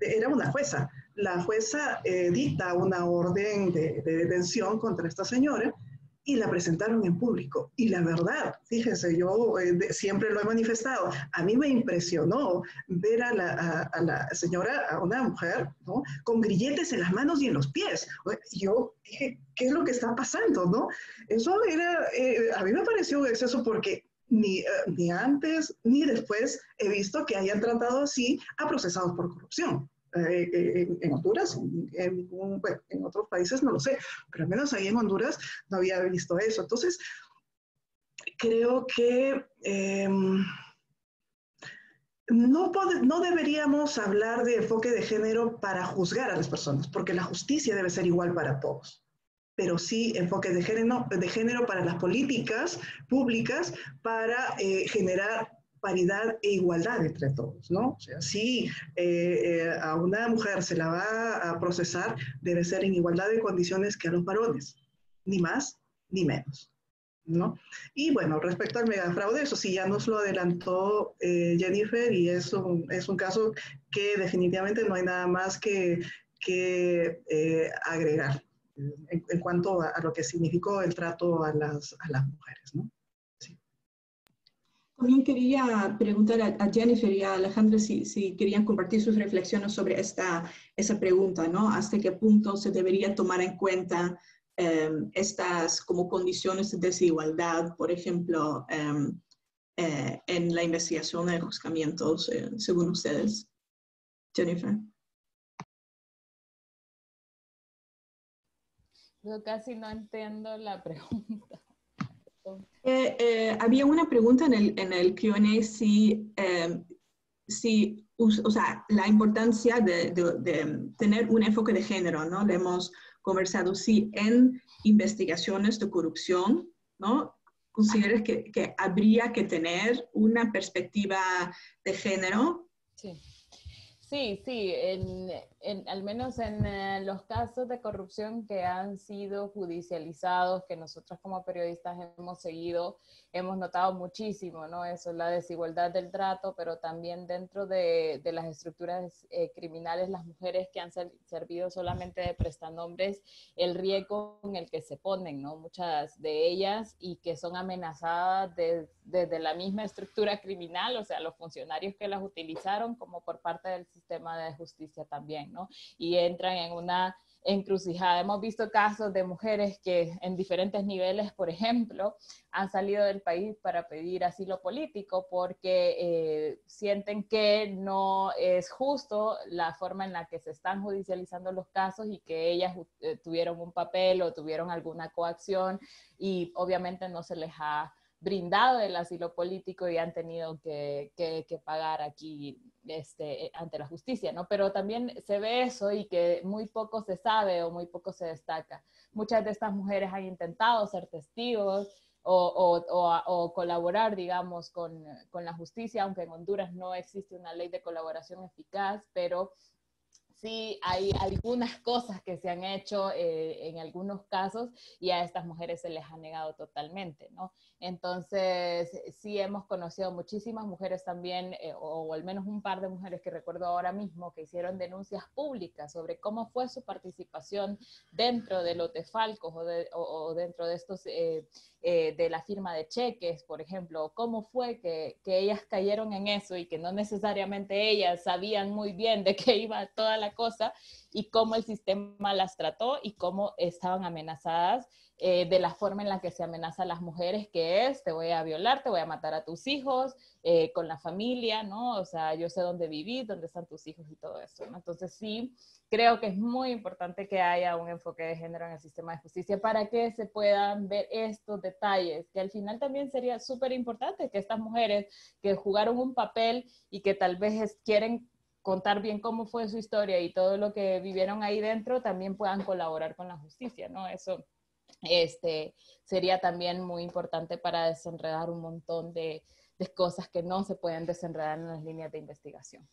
era una jueza, la jueza eh, dicta una orden de, de detención contra esta señora y la presentaron en público. Y la verdad, fíjense, yo eh, siempre lo he manifestado, a mí me impresionó ver a la, señora, a una mujer, ¿no? Con grilletes en las manos y en los pies. Yo dije, ¿qué es lo que está pasando, no? Eso era, eh, a mí me pareció un exceso porque ni, eh, ni antes ni después he visto que hayan tratado así a procesados por corrupción. Eh, eh, en, Honduras, en, en, otros países no lo sé, pero al menos ahí en Honduras no había visto eso. Entonces, creo que em, no, no deberíamos hablar de enfoque de género para juzgar a las personas, porque la justicia debe ser igual para todos pero sí enfoque de género, de género para las políticas públicas, para eh, generar paridad e igualdad entre todos, ¿no? O sea, si eh, eh, a una mujer se la va a procesar, debe ser en igualdad de condiciones que a los varones, ni más ni menos. ¿No? Y bueno, respecto al megafraude, eso sí ya nos lo adelantó eh, Jennifer y es un, es un caso que definitivamente no hay nada más que, que agregar en, cuanto a, a, lo que significó el trato a las, a las mujeres. ¿no? También quería preguntar a, Jennifer y a Alejandra si, si, querían compartir sus reflexiones sobre esta, esa pregunta, ¿no? ¿Hasta qué punto se debería tomar en cuenta em, estas como condiciones de desigualdad, por ejemplo, em, eh, en la investigación de juzgamientos, eh, según ustedes? Jennifer. Yo casi no entiendo la pregunta. Eh, había una pregunta en el, en el Q&A si, si, o sea, la importancia de, tener un enfoque de género, ¿no? Le hemos conversado si en investigaciones de corrupción, ¿no? ¿Consideras que, que habría que tener una perspectiva de género? Sí. Sí, sí, en, en, al menos en eh, los casos de corrupción que han sido judicializados, que nosotros como periodistas hemos seguido, hemos notado muchísimo, ¿no? Eso, la desigualdad del trato, pero también dentro de, las estructuras eh, criminales, las mujeres que han servido solamente de prestanombres, el riesgo en el que se ponen, ¿no? Muchas de ellas y que son amenazadas desde la misma estructura criminal, o sea, los funcionarios que las utilizaron como por parte del sistema de justicia también. Y entran en una encrucijada. Hemos visto casos de mujeres que en diferentes niveles, por ejemplo, han salido del país para pedir asilo político porque eh, sienten que no es justo la forma en la que se están judicializando los casos y que ellas eh, tuvieron un papel o tuvieron alguna coacción y obviamente no se les ha brindado el asilo político y han tenido que, que, pagar aquí este, ante la justicia, ¿no? Pero también se ve eso y que muy poco se sabe o muy poco se destaca. Muchas de estas mujeres han intentado ser testigos o, o, o, colaborar, digamos, con, con la justicia, aunque en Honduras no existe una ley de colaboración eficaz, pero sí hay algunas cosas que se han hecho eh, en algunos casos y a estas mujeres se les ha negado totalmente, ¿no? Entonces, sí hemos conocido muchísimas mujeres también, eh, o, al menos un par de mujeres que recuerdo ahora mismo, que hicieron denuncias públicas sobre cómo fue su participación dentro de los defalcos o, o, dentro de estos... Eh, eh, de la firma de cheques, por ejemplo, cómo fue que, que, ellas cayeron en eso y que no necesariamente ellas sabían muy bien de qué iba toda la cosa y cómo el sistema las trató y cómo estaban amenazadas eh, de la forma en la que se amenaza a las mujeres, que es, te voy a violar, te voy a matar a tus hijos, eh, con la familia, ¿no? O sea, yo sé dónde vivís, dónde están tus hijos y todo eso, ¿no? Entonces sí, creo que es muy importante que haya un enfoque de género en el sistema de justicia para que se puedan ver estos detalles, que al final también sería súper importante que estas mujeres que jugaron un papel y que tal vez quieren contar bien cómo fue su historia y todo lo que vivieron ahí dentro, también puedan colaborar con la justicia, ¿no? Eso este, sería también muy importante para desenredar un montón de, cosas que no se pueden desenredar en las líneas de investigación.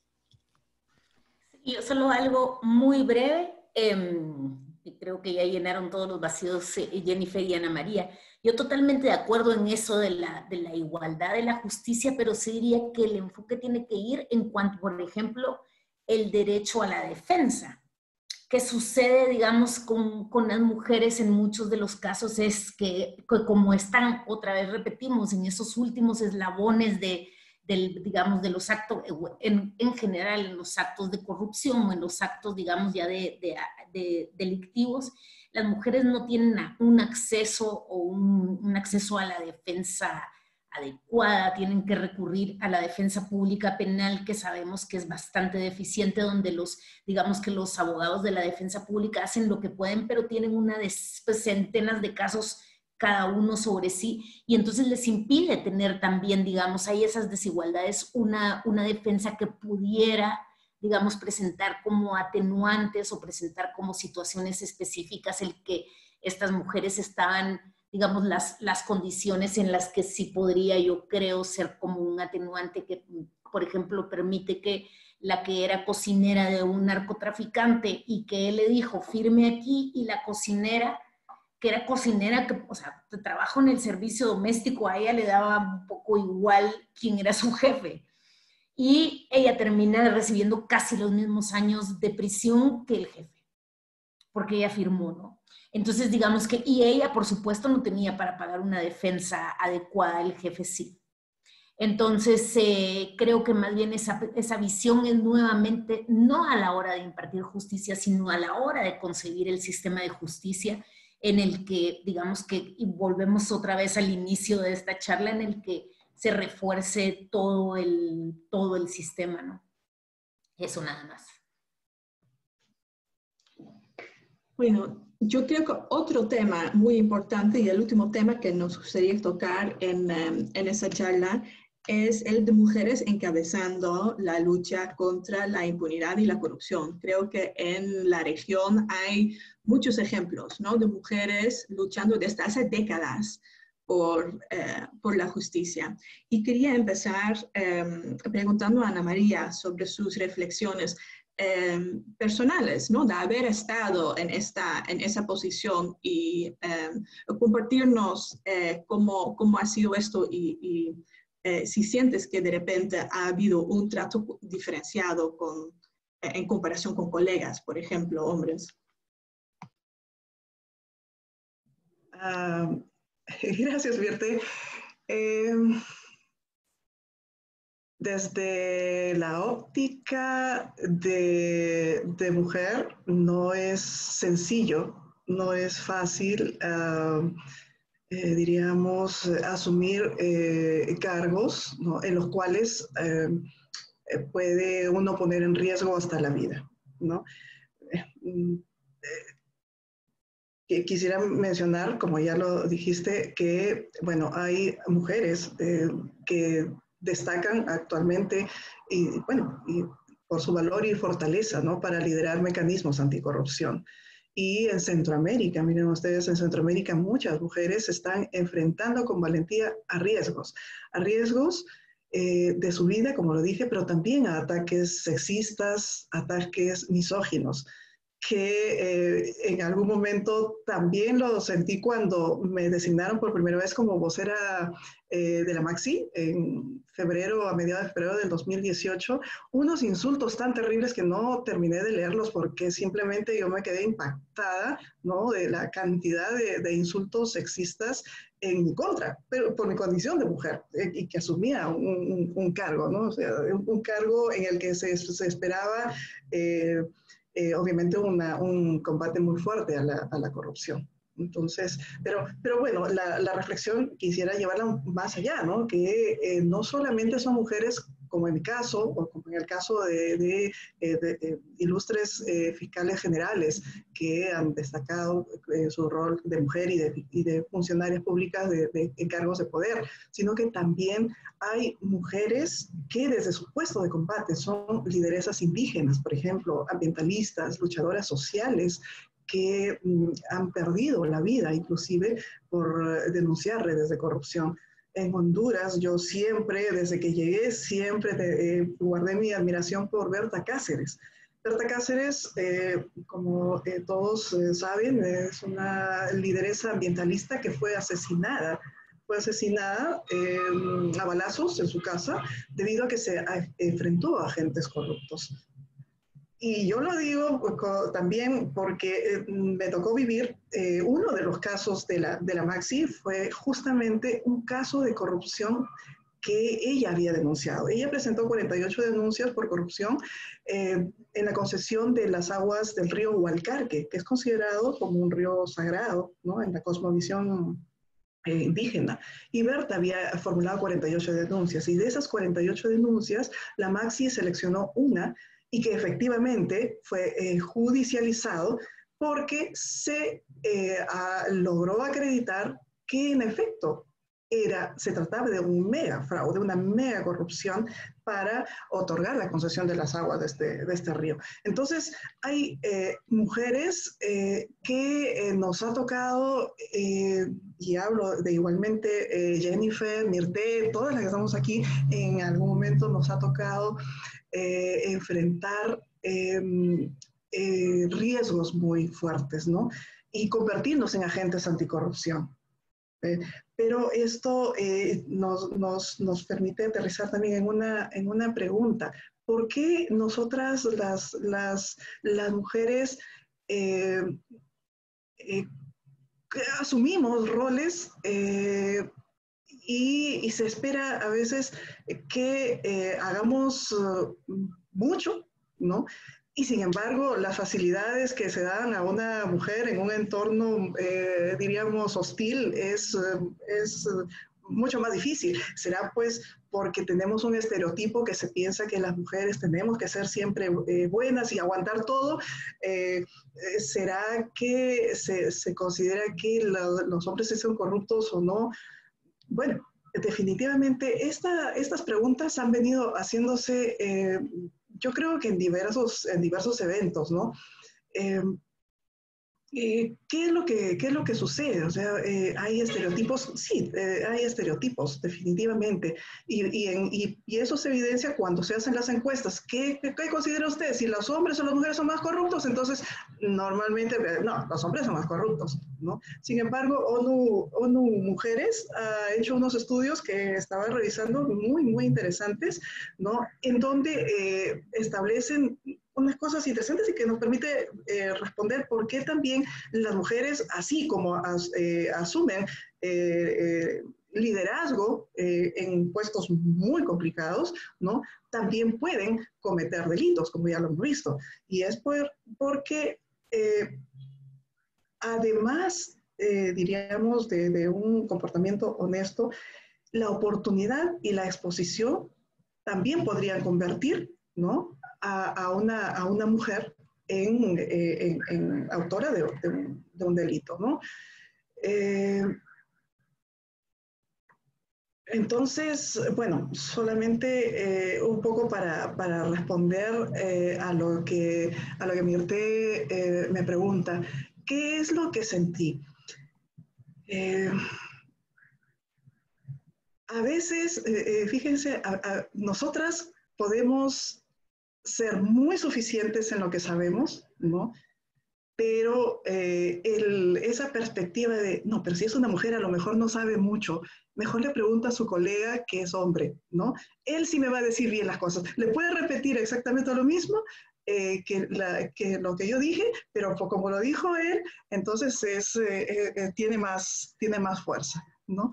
Yo solo algo muy breve, em, y creo que ya llenaron todos los vacíos eh, Jennifer y Ana María. Yo totalmente de acuerdo en eso de la, de la igualdad, de la justicia, pero sí diría que el enfoque tiene que ir en cuanto, por ejemplo, el derecho a la defensa que sucede, digamos, con, con, las mujeres en muchos de los casos es que, como están, otra vez repetimos, en esos últimos eslabones de, del, digamos, de los actos, en, en, general, en los actos de corrupción o en los actos, digamos, ya de, de, de delictivos, las mujeres no tienen un acceso o un acceso a la defensa adecuada, tienen que recurrir a la defensa pública penal, que sabemos que es bastante deficiente, donde los, digamos que los abogados de la defensa pública hacen lo que pueden, pero tienen una de pues, centenas de casos cada uno sobre sí, y entonces les impide tener también, digamos, hay esas desigualdades, una, una defensa que pudiera, digamos, presentar como atenuantes o presentar como situaciones específicas el que estas mujeres estaban digamos, las, las condiciones en las que sí podría, yo creo, ser como un atenuante que, por ejemplo, permite que la que era cocinera de un narcotraficante y que él le dijo, firme aquí, y la cocinera, que era cocinera, que, o sea, trabajo en el servicio doméstico, a ella le daba un poco igual quién era su jefe. Y ella termina recibiendo casi los mismos años de prisión que el jefe, porque ella firmó, ¿no? Entonces, digamos que, y ella, por supuesto, no tenía para pagar una defensa adecuada, el jefe sí. Entonces, eh, creo que más bien esa, esa, visión es nuevamente, no a la hora de impartir justicia, sino a la hora de concebir el sistema de justicia en el que, digamos que, y volvemos otra vez al inicio de esta charla, en el que se refuerce todo el, todo el sistema, ¿no? Eso nada más. Bueno, yo creo que otro tema muy importante y el último tema que nos gustaría tocar en, em, en esa charla es el de mujeres encabezando la lucha contra la impunidad y la corrupción. Creo que en la región hay muchos ejemplos ¿no? de mujeres luchando desde hace décadas por, eh, por la justicia. Y quería empezar em, preguntando a Ana María sobre sus reflexiones em, personales, ¿no? De haber estado en, esta, en esa posición y em, compartirnos eh, cómo, cómo, ha sido esto y eh, si sientes que de repente ha habido un trato diferenciado con, eh, en comparación con colegas, por ejemplo, hombres. Ah, gracias, Vierte. Desde la óptica de, de, mujer no es sencillo, no es fácil. Ah, eh, diríamos, asumir eh, cargos en los cuales eh, puede uno poner en riesgo hasta la vida. ¿no? Mm, quisiera mencionar, como ya lo dijiste, que bueno, hay mujeres que destacan actualmente y bueno, y por su valor y fortaleza ¿no? para liderar mecanismos anticorrupción. Y en Centroamérica, miren ustedes, en Centroamérica muchas mujeres se están enfrentando con valentía a riesgos, a riesgos eh, de su vida, como lo dije, pero también a ataques sexistas, ataques misóginos, que eh, en algún momento también lo sentí cuando me designaron por primera vez como vocera eh, de la Maxi en febrero, a mediados de febrero del 2018, unos insultos tan terribles que no terminé de leerlos porque simplemente yo me quedé impactada, ¿no? De la cantidad de, de insultos sexistas en mi contra, pero por mi condición de mujer eh, y que asumía un, un, cargo, ¿no? O sea, un, cargo en el que se, se esperaba, eh, obviamente, una, un combate muy fuerte a la, a la corrupción. Entonces, pero, pero bueno, la, la, reflexión quisiera llevarla más allá, ¿no? Que eh, no solamente son mujeres, como en mi caso, o como en el caso de, eh, ilustres eh, fiscales generales que han destacado eh, su rol de mujer y, y de, funcionarias públicas de, encargos de poder, sino que también hay mujeres que desde su puesto de combate son lideresas indígenas, por ejemplo, ambientalistas, luchadoras sociales, que mm, han perdido la vida, inclusive por eh, denunciar redes de corrupción. En Honduras, yo siempre, desde que llegué, siempre eh, guardé mi admiración por Berta Cáceres. Berta Cáceres, eh, como todos saben, es una lideresa ambientalista que fue asesinada fue asesinada a balazos en su casa debido a que se enfrentó a agentes corruptos. Y yo lo digo también porque eh, me tocó vivir eh, uno de los casos de la, de la Maxi, fue justamente un caso de corrupción que ella había denunciado. Ella presentó 48 denuncias por corrupción eh, en la concesión de las aguas del río Hualcarque, que es considerado como un río sagrado ¿no? en la cosmovisión indígena. Y Berta había formulado 48 denuncias y de esas 48 denuncias, la Maxi seleccionó una y que efectivamente fue eh, judicializado porque se eh, logró acreditar que en efecto era, se trataba de un mega fraude, una mega corrupción para otorgar la concesión de las aguas de este, de este río. Entonces, hay eh, mujeres que nos ha tocado, y hablo de igualmente Jennifer, Mirte, todas las que estamos aquí, en algún momento nos ha tocado eh, enfrentar em, eh, riesgos muy fuertes, ¿no? Y convertirnos en agentes anticorrupción. Eh, pero esto nos, nos, nos, permite aterrizar también en una, en una pregunta. ¿Por qué nosotras, las, las, las mujeres, asumimos roles y, se espera a veces que eh, hagamos mucho, ¿no? Y sin embargo, las facilidades que se dan a una mujer en un entorno, eh, diríamos, hostil, es, es mucho más difícil. Será pues porque tenemos un estereotipo que se piensa que las mujeres tenemos que ser siempre eh, buenas y aguantar todo. Eh, eh, ¿Será que se, se considera que los hombres son corruptos o no? Bueno, definitivamente esta, estas preguntas han venido haciéndose, yo creo que en diversos, en diversos eventos, ¿no? Eh, ¿qué, es lo que, ¿Qué es lo que sucede? O sea, eh, hay estereotipos, sí, eh, hay estereotipos, definitivamente. Y, y, y, eso se evidencia cuando se hacen las encuestas. ¿Qué, ¿Qué, considera usted? Si los hombres o las mujeres son más corruptos, entonces normalmente, no, los hombres son más corruptos, ¿no? Sin embargo, ONU, ONU Mujeres ha hecho unos estudios que estaba revisando muy, muy interesantes, ¿no? En donde establecen unas cosas interesantes y que nos permite eh, responder por qué también las mujeres, así como eh, asumen eh, liderazgo en puestos muy complicados, ¿no? También pueden cometer delitos, como ya lo hemos visto. Y es por, porque además, diríamos, de, un comportamiento honesto, la oportunidad y la exposición también podrían convertir ¿no? a, una, mujer en, eh, autora de, un, delito, ¿no? Eh, entonces, bueno, solamente eh, un poco para, para responder a, lo que, a lo que Mirte me pregunta, ¿qué es lo que sentí? a veces, fíjense, nosotras podemos ser muy suficientes en lo que sabemos, ¿no? Pero eh, esa perspectiva de, no, pero si es una mujer a lo mejor no sabe mucho, mejor le pregunta a su colega que es hombre, ¿no? Él sí me va a decir bien las cosas. Le puede repetir exactamente lo mismo eh, que, lo que yo dije, pero como lo dijo él, entonces es, eh, tiene, más, tiene más fuerza, ¿no?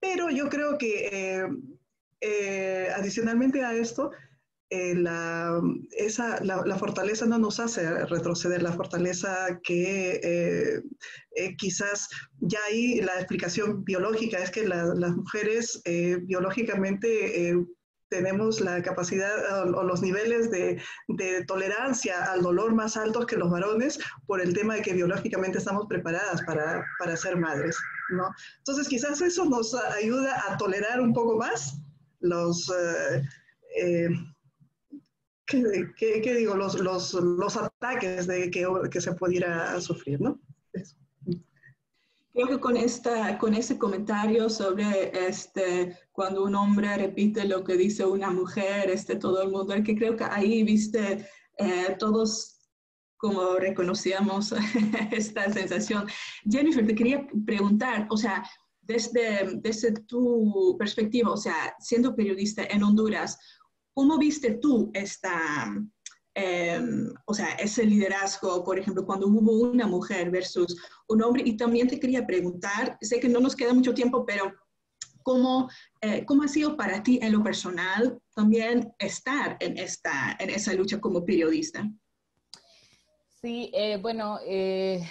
Pero yo creo que adicionalmente a esto, eh, la, esa, la, fortaleza no nos hace retroceder, la fortaleza que eh, eh, quizás ya hay la explicación biológica es que las mujeres biológicamente tenemos la capacidad o, los niveles de, de, tolerancia al dolor más altos que los varones por el tema de que biológicamente estamos preparadas para, para ser madres, ¿no? Entonces quizás eso nos ayuda a tolerar un poco más los... ¿qué, digo? Los, los, los, ataques de que, que, se pudiera sufrir, ¿no? Creo que con, esta, con ese comentario sobre este, cuando un hombre repite lo que dice una mujer, este, todo el mundo, que creo que ahí, viste, eh, todos como reconocíamos esta sensación. Jennifer, te quería preguntar, o sea, desde, desde tu perspectiva, o sea, siendo periodista en Honduras, ¿Cómo viste tú esta, em, o sea, ese liderazgo, por ejemplo, cuando hubo una mujer versus un hombre? Y también te quería preguntar, sé que no nos queda mucho tiempo, pero ¿cómo, eh, cómo ha sido para ti en lo personal también estar en, esta, en esa lucha como periodista? Sí, eh, bueno, eh,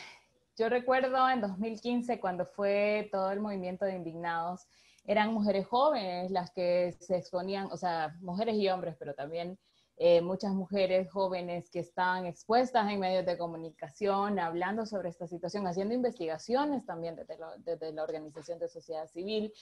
yo recuerdo en 2015 cuando fue todo el movimiento de indignados, eran mujeres jóvenes las que se exponían, o sea, mujeres y hombres, pero también eh, muchas mujeres jóvenes que estaban expuestas en medios de comunicación, hablando sobre esta situación, haciendo investigaciones también desde, desde, la Organización de Sociedad Civil.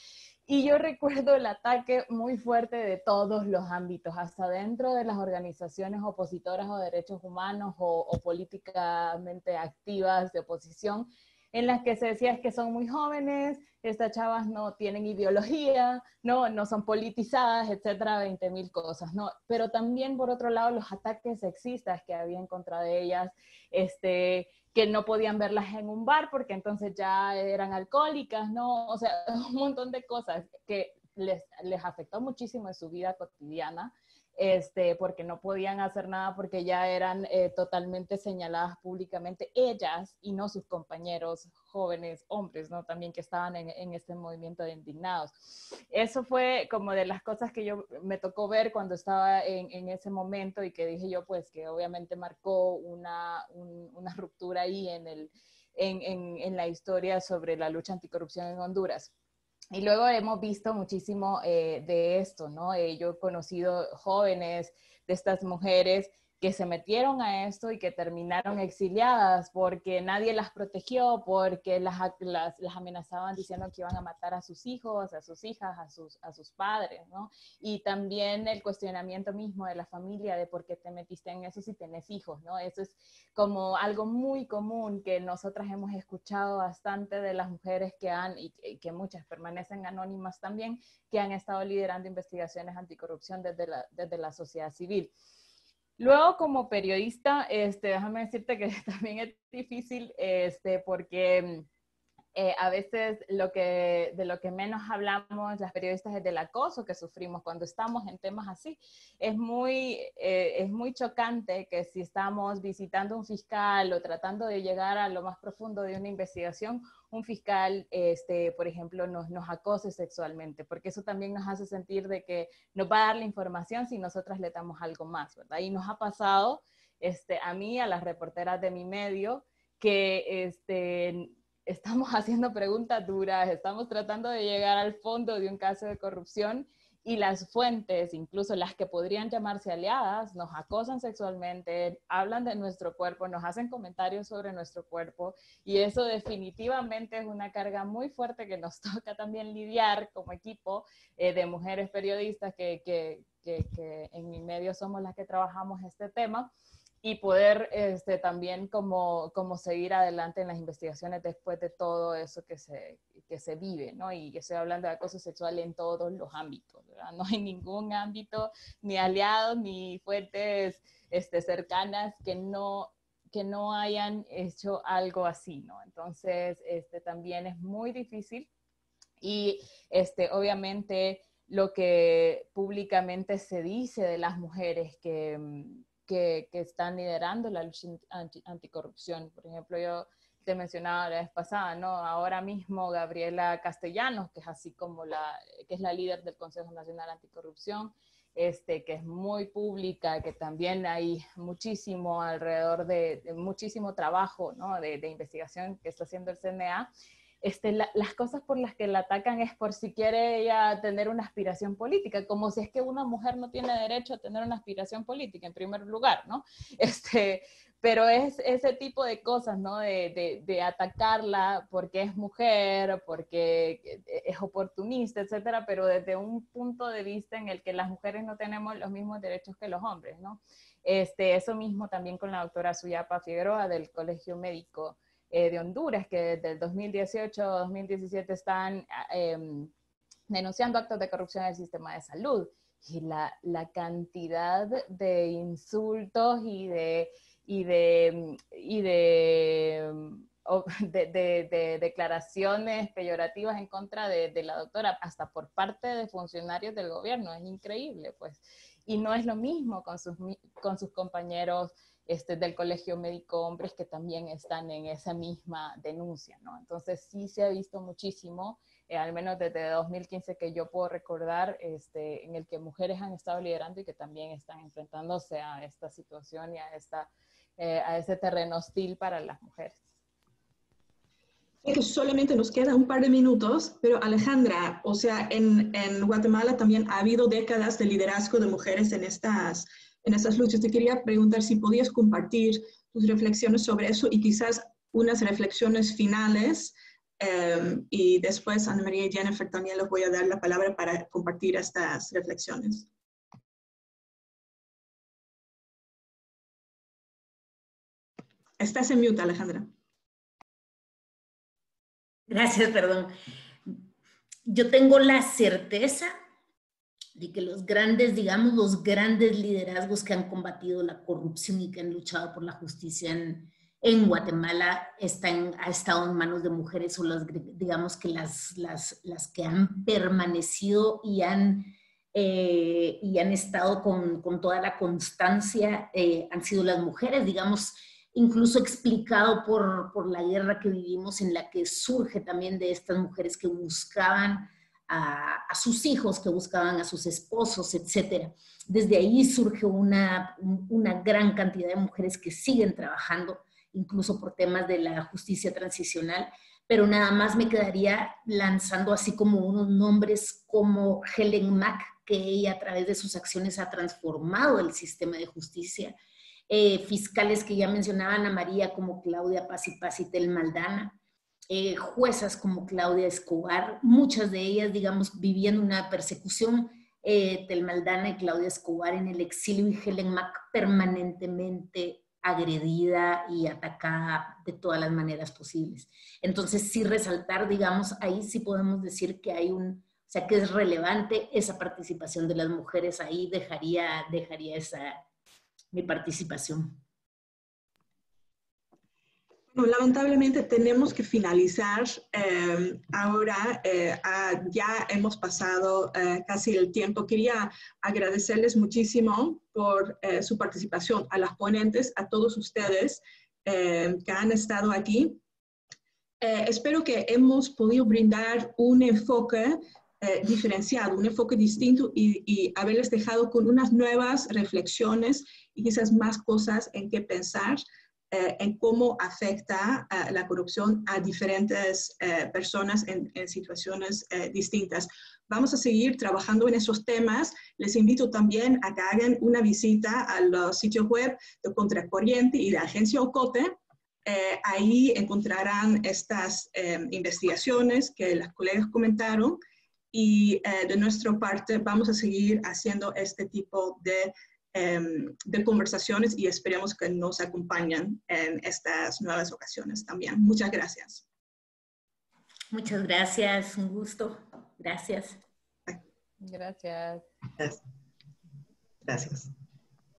Y yo recuerdo el ataque muy fuerte de todos los ámbitos, hasta dentro de las organizaciones opositoras o derechos humanos o, o políticamente activas de oposición, en las que se decía que son muy jóvenes, estas chavas no tienen ideología, no, no son politizadas, etcétera, 20 mil cosas, ¿no? Pero también, por otro lado, los ataques sexistas que había en contra de ellas, este, que no podían verlas en un bar porque entonces ya eran alcohólicas, ¿no? O sea, un montón de cosas que les, les afectó muchísimo en su vida cotidiana este, porque no podían hacer nada porque ya eran eh, totalmente señaladas públicamente ellas y no sus compañeros jóvenes hombres, ¿no? También que estaban en, este movimiento de indignados. Eso fue como de las cosas que yo me tocó ver cuando estaba en, ese momento y que dije yo, pues que obviamente marcó una, una ruptura ahí en, el, en, en la historia sobre la lucha anticorrupción en Honduras. Y luego hemos visto muchísimo eh, de esto, ¿no? Eh, yo he conocido jóvenes de estas mujeres que se metieron a esto y que terminaron exiliadas porque nadie las protegió, porque las, las, amenazaban diciendo que iban a matar a sus hijos, a sus hijas, a sus, a sus padres, ¿no? Y también el cuestionamiento mismo de la familia de por qué te metiste en eso si tenés hijos, ¿no? Eso es como algo muy común que nosotras hemos escuchado bastante de las mujeres que han, y que muchas permanecen anónimas también, que han estado liderando investigaciones anticorrupción desde la, desde la sociedad civil. Luego, como periodista, este, déjame decirte que también es difícil, este, porque eh, a veces lo que, de lo que menos hablamos las periodistas es del acoso que sufrimos cuando estamos en temas así. Es muy, eh, es muy chocante que si estamos visitando un fiscal o tratando de llegar a lo más profundo de una investigación, un fiscal, este, por ejemplo, nos, nos acose sexualmente, porque eso también nos hace sentir de que nos va a dar la información si nosotras le damos algo más, ¿verdad? Y nos ha pasado este, a mí, a las reporteras de mi medio, que este, estamos haciendo preguntas duras, estamos tratando de llegar al fondo de un caso de corrupción y las fuentes, incluso las que podrían llamarse aliadas, nos acosan sexualmente, hablan de nuestro cuerpo, nos hacen comentarios sobre nuestro cuerpo y eso definitivamente es una carga muy fuerte que nos toca también lidiar como equipo eh, de mujeres periodistas que, que, que, que en mi medio somos las que trabajamos este tema y poder este, también como, como seguir adelante en las investigaciones después de todo eso que se, que se vive, ¿no? Y estoy hablando de acoso sexual en todos los ámbitos, ¿verdad? No hay ningún ámbito, ni aliados, ni fuentes este, cercanas que no, que no hayan hecho algo así, ¿no? Entonces, este, también es muy difícil y este, obviamente lo que públicamente se dice de las mujeres que mm, que, están liderando la lucha anticorrupción. Por ejemplo, yo te mencionaba la vez pasada, ¿no? Ahora mismo Gabriela Castellanos, que es así como la, que es la líder del Consejo Nacional Anticorrupción, este, que es muy pública, que también hay muchísimo alrededor de, muchísimo trabajo, ¿no? de, de, investigación que está haciendo el CNA este, las cosas por las que la atacan es por si quiere ella tener una aspiración política, como si es que una mujer no tiene derecho a tener una aspiración política en primer lugar, ¿no? Este, pero es ese tipo de cosas, ¿no? De, de, atacarla porque es mujer, porque es oportunista, etcétera, pero desde un punto de vista en el que las mujeres no tenemos los mismos derechos que los hombres, ¿no? Este, eso mismo también con la doctora Suyapa Figueroa del Colegio Médico eh, de Honduras, que desde el 2018 2017 están em, denunciando actos de corrupción en el sistema de salud. Y la, la cantidad de insultos y de, y de, y de, de, de, declaraciones peyorativas en contra de, la doctora, hasta por parte de funcionarios del gobierno, es increíble, pues. Y no es lo mismo con sus, con sus compañeros este, del Colegio Médico Hombres que también están en esa misma denuncia, ¿no? Entonces sí se ha visto muchísimo, eh, al menos desde 2015 que yo puedo recordar, este, en el que mujeres han estado liderando y que también están enfrentándose a esta situación y a, esta, eh, a ese terreno hostil para las mujeres. Que solamente nos queda un par de minutos, pero Alejandra, o sea, en Guatemala también ha habido décadas de liderazgo de mujeres en estas en estas luchas. Te quería preguntar si podías compartir tus reflexiones sobre eso y quizás unas reflexiones finales. Em, y después Ana María y Jennifer también les voy a dar la palabra para compartir estas reflexiones. Estás en mute, Alejandra. Gracias, perdón. Yo tengo la certeza de que los grandes, digamos, los grandes liderazgos que han combatido la corrupción y que han luchado por la justicia en, en Guatemala están, ha estado en manos de mujeres o las, digamos que las, las, las que han permanecido y han, eh, y han estado con, con, toda la constancia eh, han sido las mujeres, digamos, incluso explicado por, por la guerra que vivimos en la que surge también de estas mujeres que buscaban a, sus hijos, que buscaban a sus esposos, etc. Desde ahí surge una, una gran cantidad de mujeres que siguen trabajando, incluso por temas de la justicia transicional, pero nada más me quedaría lanzando así como unos nombres como Helen Mack, que a través de sus acciones ha transformado el sistema de justicia. Eh, fiscales que ya mencionaban a María como Claudia Paz y Paz y Tel Maldana, eh, juezas como Claudia Escobar, muchas de ellas, digamos, viviendo una persecución, eh, Telmaldana y Claudia Escobar en el exilio y Helen Mack permanentemente agredida y atacada de todas las maneras posibles. Entonces, sí resaltar, digamos, ahí sí podemos decir que hay un, o sea, que es relevante esa participación de las mujeres, ahí dejaría, dejaría esa, mi participación. Lamentablemente tenemos que finalizar. Eh, ahora eh, ya hemos pasado eh, casi el tiempo. Quería agradecerles muchísimo por su participación, a las ponentes, a todos ustedes que han estado aquí. espero que hemos podido brindar un enfoque diferenciado, un enfoque distinto y, y haberles dejado con unas nuevas reflexiones y quizás más cosas en qué pensar. Eh, en cómo afecta eh, la corrupción a diferentes eh, personas en, situaciones distintas. Vamos a seguir trabajando en esos temas. Les invito también a que hagan una visita a los sitios web de Contracorriente y de Agencia Ocote. ahí encontrarán estas investigaciones que las colegas comentaron y de nuestra parte vamos a seguir haciendo este tipo de Em, de conversaciones y esperemos que nos acompañen en estas nuevas ocasiones también. Muchas gracias. Muchas gracias, un gusto. Gracias. Gracias. Gracias.